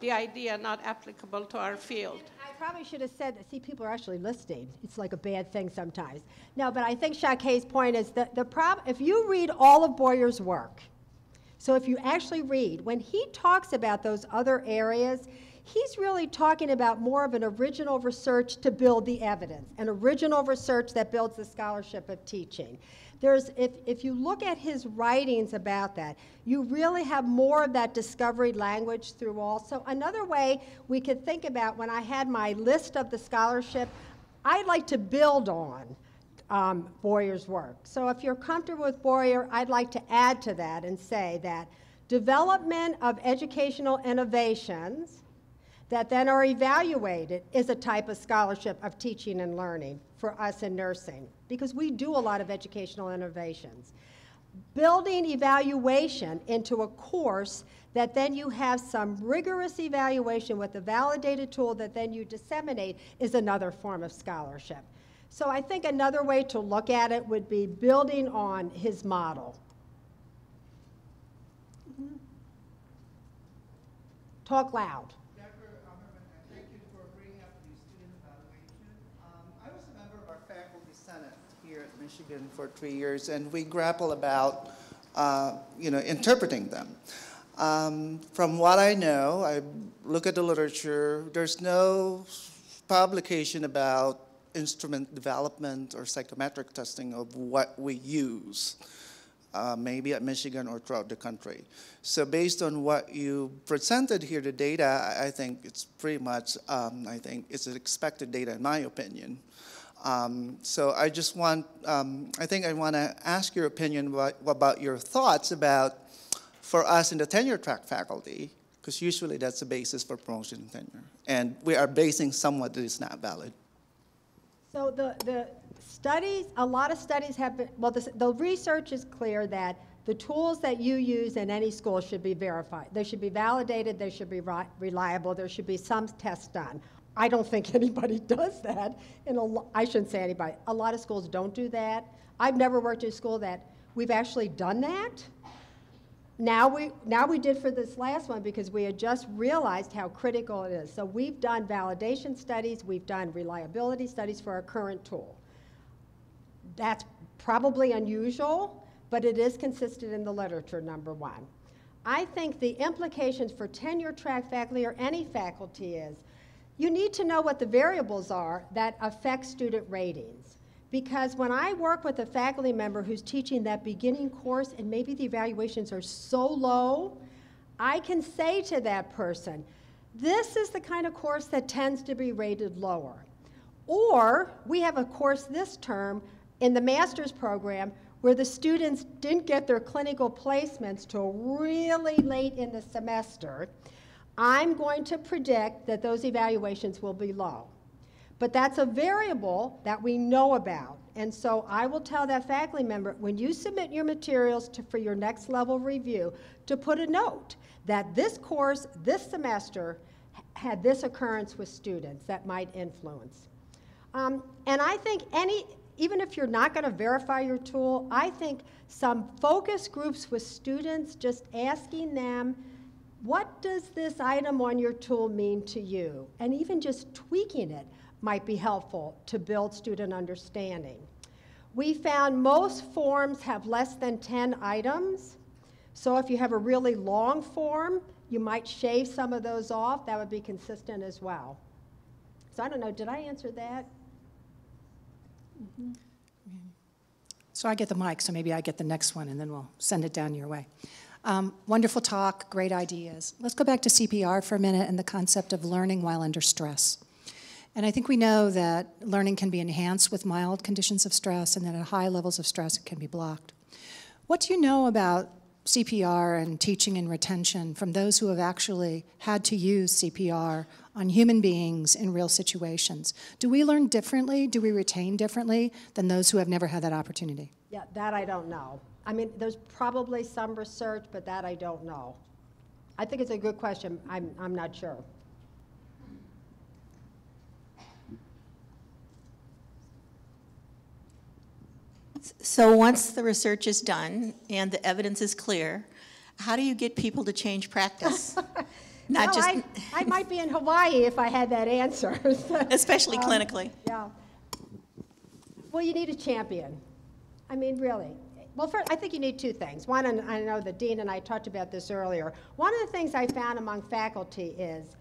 the idea not applicable to our field. I probably should have said that. See, people are actually listening. It's like a bad thing sometimes. No, but I think Shake's point is that the problem, if you read all of Boyer's work, so if you actually read, when he talks about those other areas, he's really talking about more of an original research to build the evidence, an original research that builds the scholarship of teaching. There's, if, if you look at his writings about that, you really have more of that discovery language through also. Another way we could think about when I had my list of the scholarship, I'd like to build on um, Boyer's work. So if you're comfortable with Boyer, I'd like to add to that and say that development of educational innovations that then are evaluated is a type of scholarship of teaching and learning for us in nursing because we do a lot of educational innovations. Building evaluation into a course that then you have some rigorous evaluation with a validated tool that then you disseminate is another form of scholarship. So I think another way to look at it would be building on his model. Mm -hmm. Talk loud. Michigan for three years, and we grapple about, uh, you know, interpreting them. Um, from what I know, I look at the literature, there's no publication about instrument development or psychometric testing of what we use, uh, maybe at Michigan or throughout the country. So based on what you presented here, the data, I think it's pretty much, um, I think it's expected data in my opinion. Um, so I just want, um, I think I want to ask your opinion about, about your thoughts about, for us in the tenure track faculty, because usually that's the basis for promotion and tenure. And we are basing somewhat that is not valid. So the, the studies, a lot of studies have been, well, the, the research is clear that the tools that you use in any school should be verified. They should be validated, they should be reliable, there should be some tests done. I don't think anybody does that. In a lo- I shouldn't say anybody. A lot of schools don't do that. I've never worked in a school that we've actually done that. Now we, now we did for this last one because we had just realized how critical it is. So we've done validation studies, we've done reliability studies for our current tool. That's probably unusual, but it is consistent in the literature, number one. I think the implications for tenure track faculty or any faculty is you need to know what the variables are that affect student ratings. Because when I work with a faculty member who's teaching that beginning course and maybe the evaluations are so low, I can say to that person, this is the kind of course that tends to be rated lower. Or we have a course this term in the master's program where the students didn't get their clinical placements till really late in the semester. I'm going to predict that those evaluations will be low. But that's a variable that we know about. And so I will tell that faculty member when you submit your materials to, for your next level review to put a note that this course, this semester, had this occurrence with students that might influence. Um, and I think any, even if you're not going to verify your tool, I think some focus groups with students, just asking them, what does this item on your tool mean to you? And even just tweaking it might be helpful to build student understanding. We found most forms have less than 10 items. So if you have a really long form, you might shave some of those off. That would be consistent as well. So I don't know, did I answer that? Mm-hmm. So I get the mic, so maybe I get the next one, and then we'll send it down your way. Um, wonderful talk, great ideas. Let's go back to CPR for a minute and the concept of learning while under stress. And I think we know that learning can be enhanced with mild conditions of stress, and that at high levels of stress it can be blocked. What do you know about CPR and teaching and retention from those who have actually had to use CPR on human beings in real situations? Do we learn differently? Do we retain differently than those who have never had that opportunity? Yeah, that I don't know. I mean, there's probably some research, but that I don't know. I think it's a good question. I'm, I'm not sure. So once the research is done and the evidence is clear, how do you get people to change practice? Not Well, just, I, I might be in Hawaii if I had that answer. especially Um, clinically. Yeah. Well, you need a champion. I mean, really. Well, first, I think you need two things. One, and I know that Dean and I talked about this earlier. One of the things I found among faculty is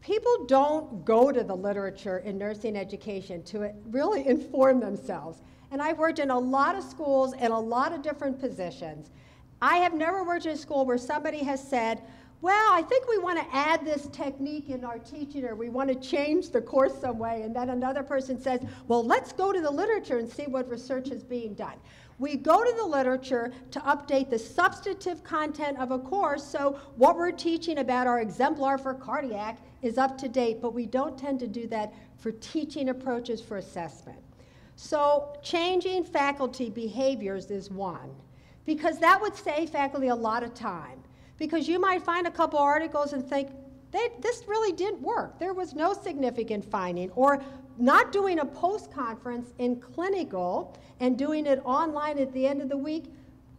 people don't go to the literature in nursing education to really inform themselves. And I've worked in a lot of schools in a lot of different positions. I have never worked in a school where somebody has said, well, I think we want to add this technique in our teaching or we want to change the course some way. And then another person says, well, let's go to the literature and see what research is being done. We go to the literature to update the substantive content of a course so what we're teaching about our exemplar for cardiac is up to date, but we don't tend to do that for teaching approaches for assessment. So changing faculty behaviors is one, because that would save faculty a lot of time. Because you might find a couple articles and think, they, this really didn't work. There was no significant finding. Or not doing a post-conference in clinical and doing it online at the end of the week.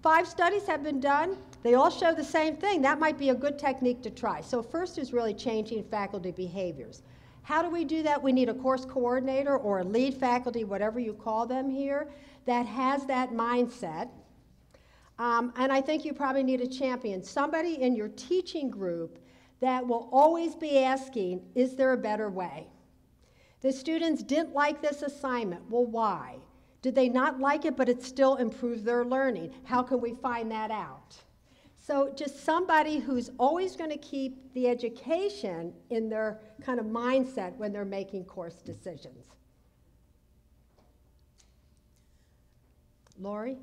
Five studies have been done. They all show the same thing. That might be a good technique to try. So first is really changing faculty behaviors. How do we do that? We need a course coordinator or a lead faculty, whatever you call them here, that has that mindset. Um, and I think you probably need a champion, somebody in your teaching group that will always be asking, is there a better way? The students didn't like this assignment. Well, why? Did they not like it, but it still improved their learning? How can we find that out? So, just somebody who's always going to keep the education in their kind of mindset when they're making course decisions. Lori?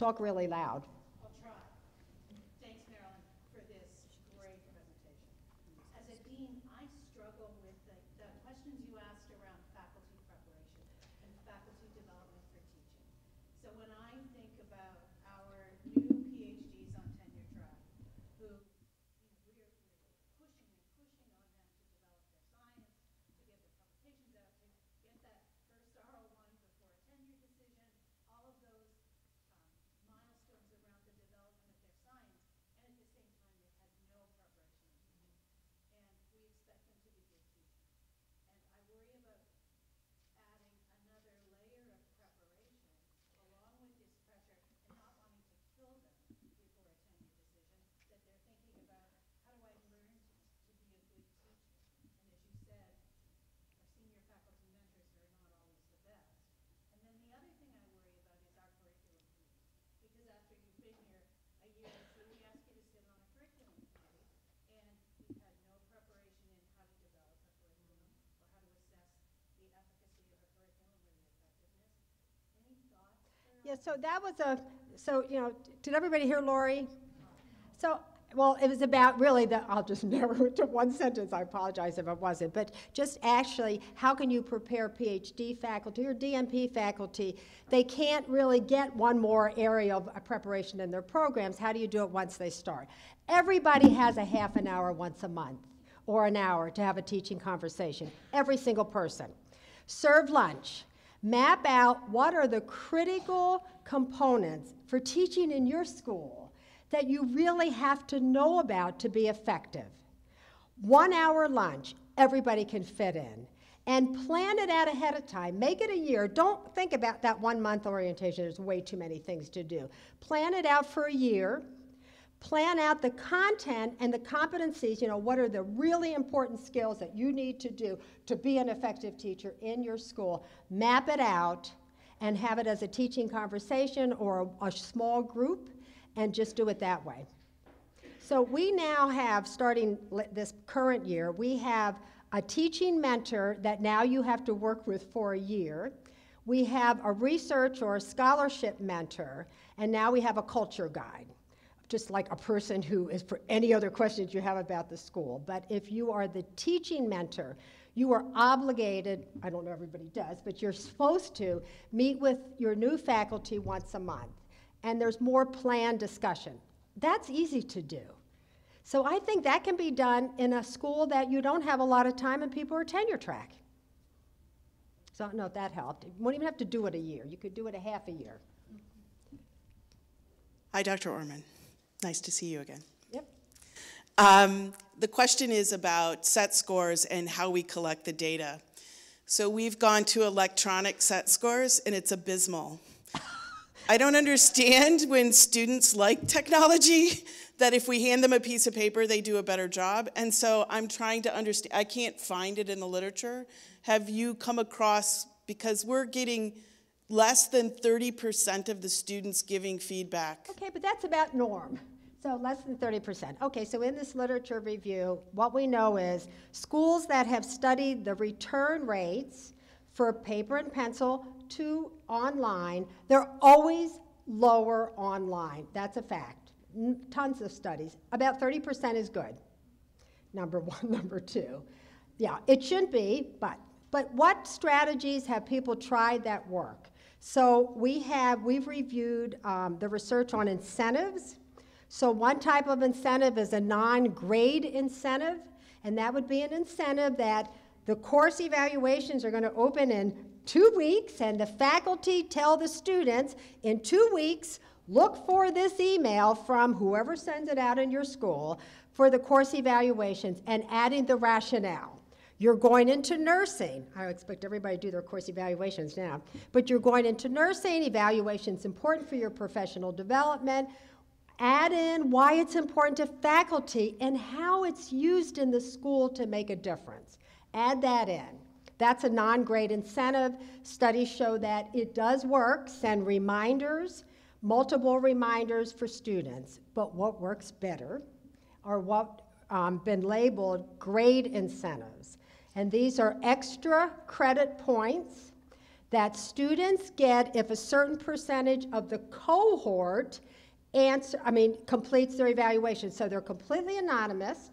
Talk really loud. I'll try. Thanks, Marilyn, for this great presentation. As a dean, I struggle with the, the questions you asked around faculty preparation and faculty development for teaching. So when I think about our new PhDs on tenure track, who, you know, we're, we're pushing and pushing on them to develop their science, to get their publications out, to get that first R01 before a tenure decision, all of those um, milestones around the development of their science, and at the same time, they've had no preparation in teaching. And we expect them to be good teachers. And I worry about adding another layer of preparation along with this pressure and not wanting to kill them before a tenure decision, that they're thinking about, how do I learn to, to be a good teacher? And as you said, our senior faculty mentors are not always the best. And then the other thing I worry about is our curriculum committee. Because after you've been here a year or two, we ask you to sit on a curriculum committee, and we've had no preparation in how to develop a curriculum or how to assess the efficacy of a curriculum or the effectiveness. Any thoughts for Yeah, so that was a, so, you know, did everybody hear Lori? So, well, it was about really the, I'll just narrow it to one sentence, I apologize if it wasn't, but just actually, how can you prepare PhD faculty or DNP faculty? They can't really get one more area of uh, preparation in their programs. How do you do it once they start? Everybody has a half an hour once a month or an hour to have a teaching conversation, every single person. Serve lunch. Map out what are the critical components for teaching in your school that you really have to know about to be effective. One hour lunch, everybody can fit in. And plan it out ahead of time. Make it a year. Don't think about that one month orientation. There's way too many things to do. Plan it out for a year. Plan out the content and the competencies. You know, what are the really important skills that you need to do to be an effective teacher in your school? Map it out and have it as a teaching conversation or a, a small group and just do it that way. So we now have, starting this current year, we have a teaching mentor that now you have to work with for a year. We have a research or a scholarship mentor, and now we have a culture guide, just like a person who is for any other questions you have about the school. But if you are the teaching mentor, you are obligated, I don't know everybody does, but you're supposed to meet with your new faculty once a month. And there's more planned discussion. That's easy to do. So I think that can be done in a school that you don't have a lot of time and people are tenure track. So I don't know if that helped. You won't even have to do it a year. You could do it a half a year. Hi, Dr. Oermann. Nice to see you again. Yep. Um, the question is about set scores and how we collect the data. So we've gone to electronic set scores, and it's abysmal. I don't understand when students like technology that if we hand them a piece of paper, they do a better job. And so I'm trying to understand. I can't find it in the literature. Have you come across, because we're getting less than 30% of the students giving feedback. Okay, but that's about norm. So less than 30%. Okay, so in this literature review, what we know is schools that have studied the return rates for paper and pencil to online, they're always lower online. That's a fact. N- Tons of studies. About 30% is good. Number one, number two. Yeah, it shouldn't be, but but what strategies have people tried that work? So we have we've reviewed um, the research on incentives. So one type of incentive is a non-grade incentive, and that would be an incentive that the course evaluations are going to open in two weeks, and the faculty tell the students in two weeks, look for this email from whoever sends it out in your school for the course evaluations and adding the rationale. You're going into nursing. I expect everybody to do their course evaluations now. But you're going into nursing. Evaluation's important for your professional development. Add in why it's important to faculty and how it's used in the school to make a difference. Add that in. That's a non-grade incentive. Studies show that it does work. Send reminders, multiple reminders for students. But what works better are what um, been labeled grade incentives. And these are extra credit points that students get if a certain percentage of the cohort answer, I mean, completes their evaluation. So they're completely anonymous,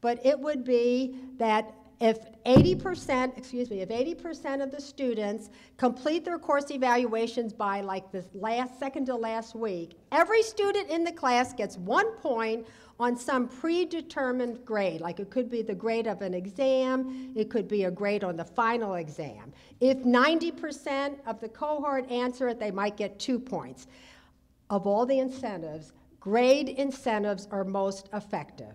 but it would be that if 80%, excuse me, if 80% of the students complete their course evaluations by like the last, second to last week, every student in the class gets one point on some predetermined grade. Like it could be the grade of an exam, it could be a grade on the final exam. If 90% of the cohort answer it, they might get two points. Of all the incentives, grade incentives are most effective.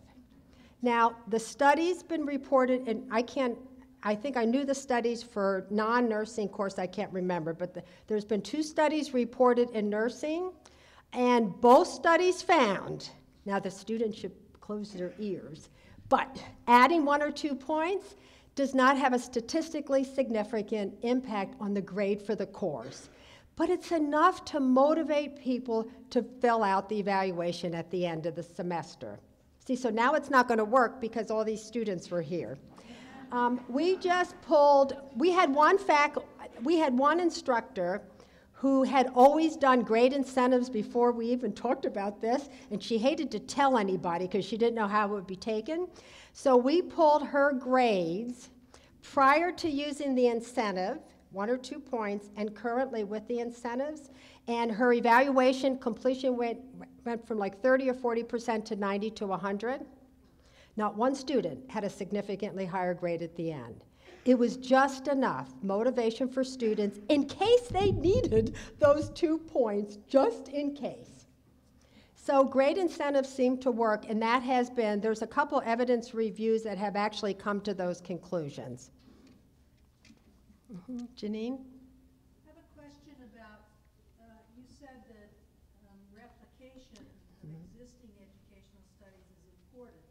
Now, the study's been reported, and I can't, I think I knew the studies for non-nursing course, I can't remember, but the, there's been two studies reported in nursing, and both studies found, now the students should close their ears, but adding one or two points does not have a statistically significant impact on the grade for the course. But it's enough to motivate people to fill out the evaluation at the end of the semester. See, so now it's not going to work because all these students were here. Um, we just pulled, we had one fac, we had one instructor who had always done grade incentives before we even talked about this, and she hated to tell anybody because she didn't know how it would be taken. So we pulled her grades prior to using the incentive, one or two points, and currently with the incentives, and her evaluation completion went, went from like 30 or 40% to 90 to 100. Not one student had a significantly higher grade at the end. It was just enough motivation for students in case they needed those two points, just in case. So grade incentives seem to work, and that has been, there's a couple evidence reviews that have actually come to those conclusions. Mhm. Janine? I have a question about, uh, you said that um, replication of existing educational studies is important.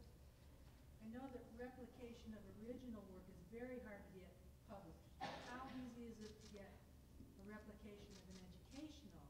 I know that replication of original work is very hard to get published. How easy is it to get a replication of an educational?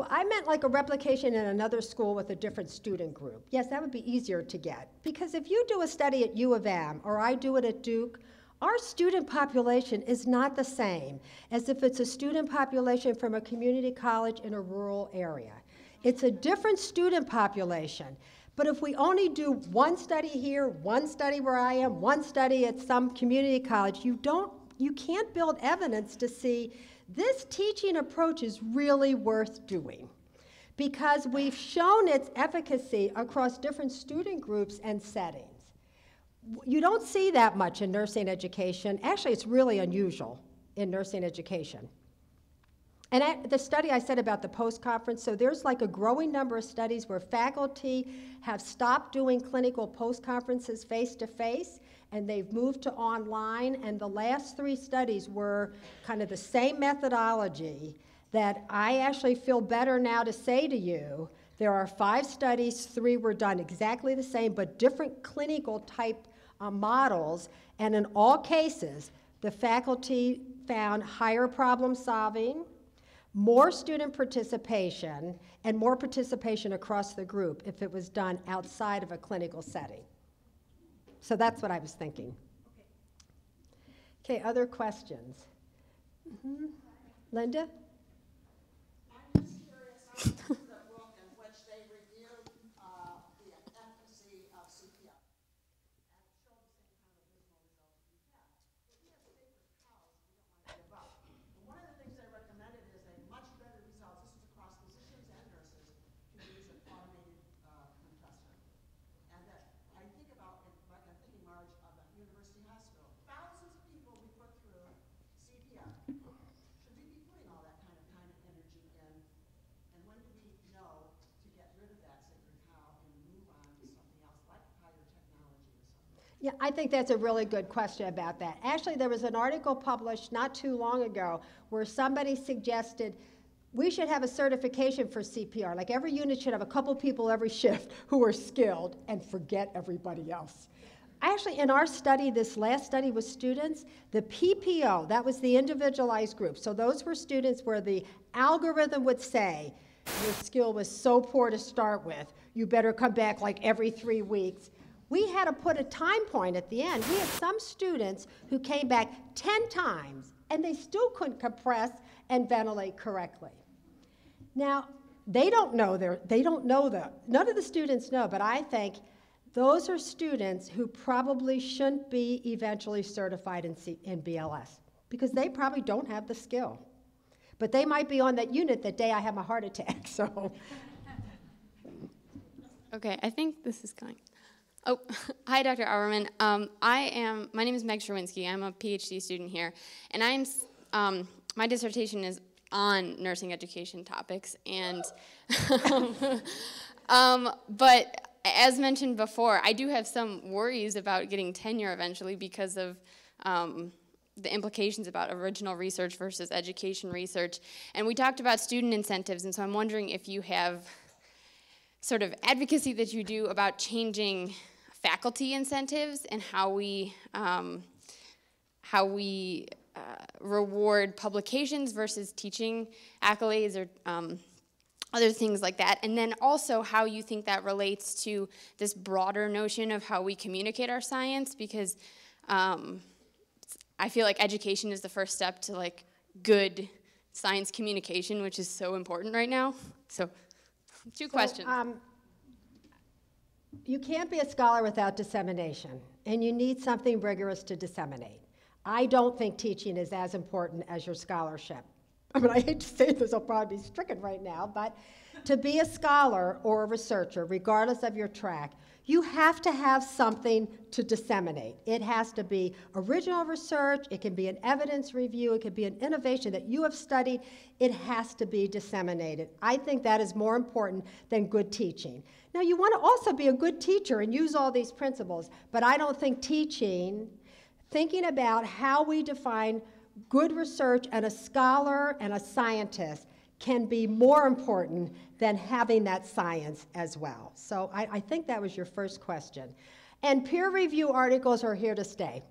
Well, I meant like a replication in another school with a different student group. Yes, that would be easier to get. Because if you do a study at U of M or I do it at Duke, our student population is not the same as if it's a student population from a community college in a rural area. It's a different student population. But if we only do one study here, one study where I am, one study at some community college, you don't you can't build evidence to see this teaching approach is really worth doing because we've shown its efficacy across different student groups and settings. You don't see that much in nursing education. Actually, it's really unusual in nursing education. And the study I said about the post conference, so there's like a growing number of studies where faculty have stopped doing clinical post conferences face to face and they've moved to online. And the last three studies were kind of the same methodology that I actually feel better now to say to you. There are five studies, three were done exactly the same, but different clinical type uh, models. And in all cases, the faculty found higher problem solving, more student participation, and more participation across the group if it was done outside of a clinical setting. So that's what I was thinking. Okay, other questions? Mhm. Linda? I'm just curious, I read the book in which they reviewed uh, the efficacy of CPR. And it showed the same kind of dismal results we had. But we have sacred cows we don't want to give up. And one of the things they recommended is a much better results, this is across physicians and nurses, to use an automated uh, compressor. And that, I think about, it, like I'm thinking, Marge, of the University Hospital. Thousands of people we put through CPR. Should we be putting all that kind of time and energy in? And when do we know to get rid of that sacred cow and move on to something else, like higher technology or something? Yeah, I think that's a really good question about that. Actually, there was an article published not too long ago where somebody suggested we should have a certification for CPR. Like every unit should have a couple people every shift who are skilled and forget everybody else. Actually, in our study, this last study with students, the PPO, that was the individualized group. So those were students where the algorithm would say, your skill was so poor to start with, you better come back like every three weeks. We had to put a time point at the end. We had some students who came back 10 times and they still couldn't compress and ventilate correctly. Now, they don't know their, they don't know the, none of the students know, but I think those are students who probably shouldn't be eventually certified in, C, in BLS because they probably don't have the skill. But they might be on that unit the day I have my heart attack, so. Okay, I think this is going. Oh, hi, Dr. Oermann. Um, I am. My name is Meg Sherwinski. I'm a PhD student here, and I'm. Um, my dissertation is on nursing education topics, and um, but as mentioned before, I do have some worries about getting tenure eventually because of. Um, the implications about original research versus education research. And we talked about student incentives, and so I'm wondering if you have sort of advocacy that you do about changing faculty incentives and how we um, how we uh, reward publications versus teaching accolades or um, other things like that. And then also how you think that relates to this broader notion of how we communicate our science because um, i feel like education is the first step to like good science communication which is so important right now. So two questions. Um, you can't be a scholar without dissemination, and you need something rigorous to disseminate. I don't think teaching is as important as your scholarship. I mean, I hate to say this, I'll probably be stricken right now, but to be a scholar or a researcher, regardless of your track, you have to have something to disseminate. It has to be original research, it can be an evidence review, it could be an innovation that you have studied. It has to be disseminated. I think that is more important than good teaching. Now, you want to also be a good teacher and use all these principles, but I don't think teaching, thinking about how we define good research and a scholar and a scientist can be more important than having that science as well. So I, I think that was your first question. And peer review articles are here to stay.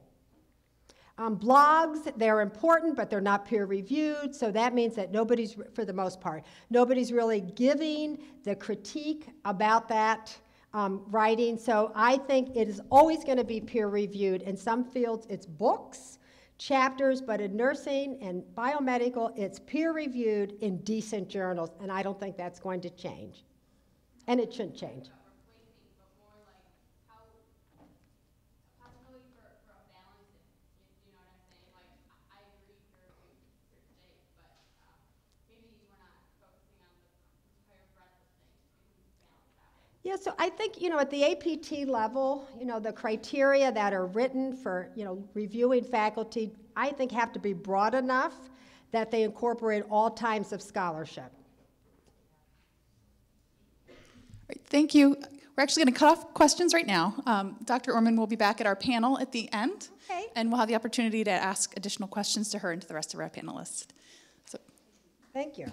Um, blogs, they're important, but they're not peer reviewed, so that means that nobody's, for the most part, nobody's really giving the critique about that um, writing. So I think it is always going to be peer reviewed. In some fields, it's books, chapters, but in nursing and biomedical, it's peer reviewed in decent journals, and I don't think that's going to change. And it shouldn't change. Yeah, so I think, you know, at the APT level, you know, the criteria that are written for, you know, reviewing faculty, I think have to be broad enough that they incorporate all types of scholarship. Right, Thank you. We're actually going to cut off questions right now. Um, Dr. Oermann will be back at our panel at the end. Okay. And we'll have the opportunity to ask additional questions to her and to the rest of our panelists. So Thank you.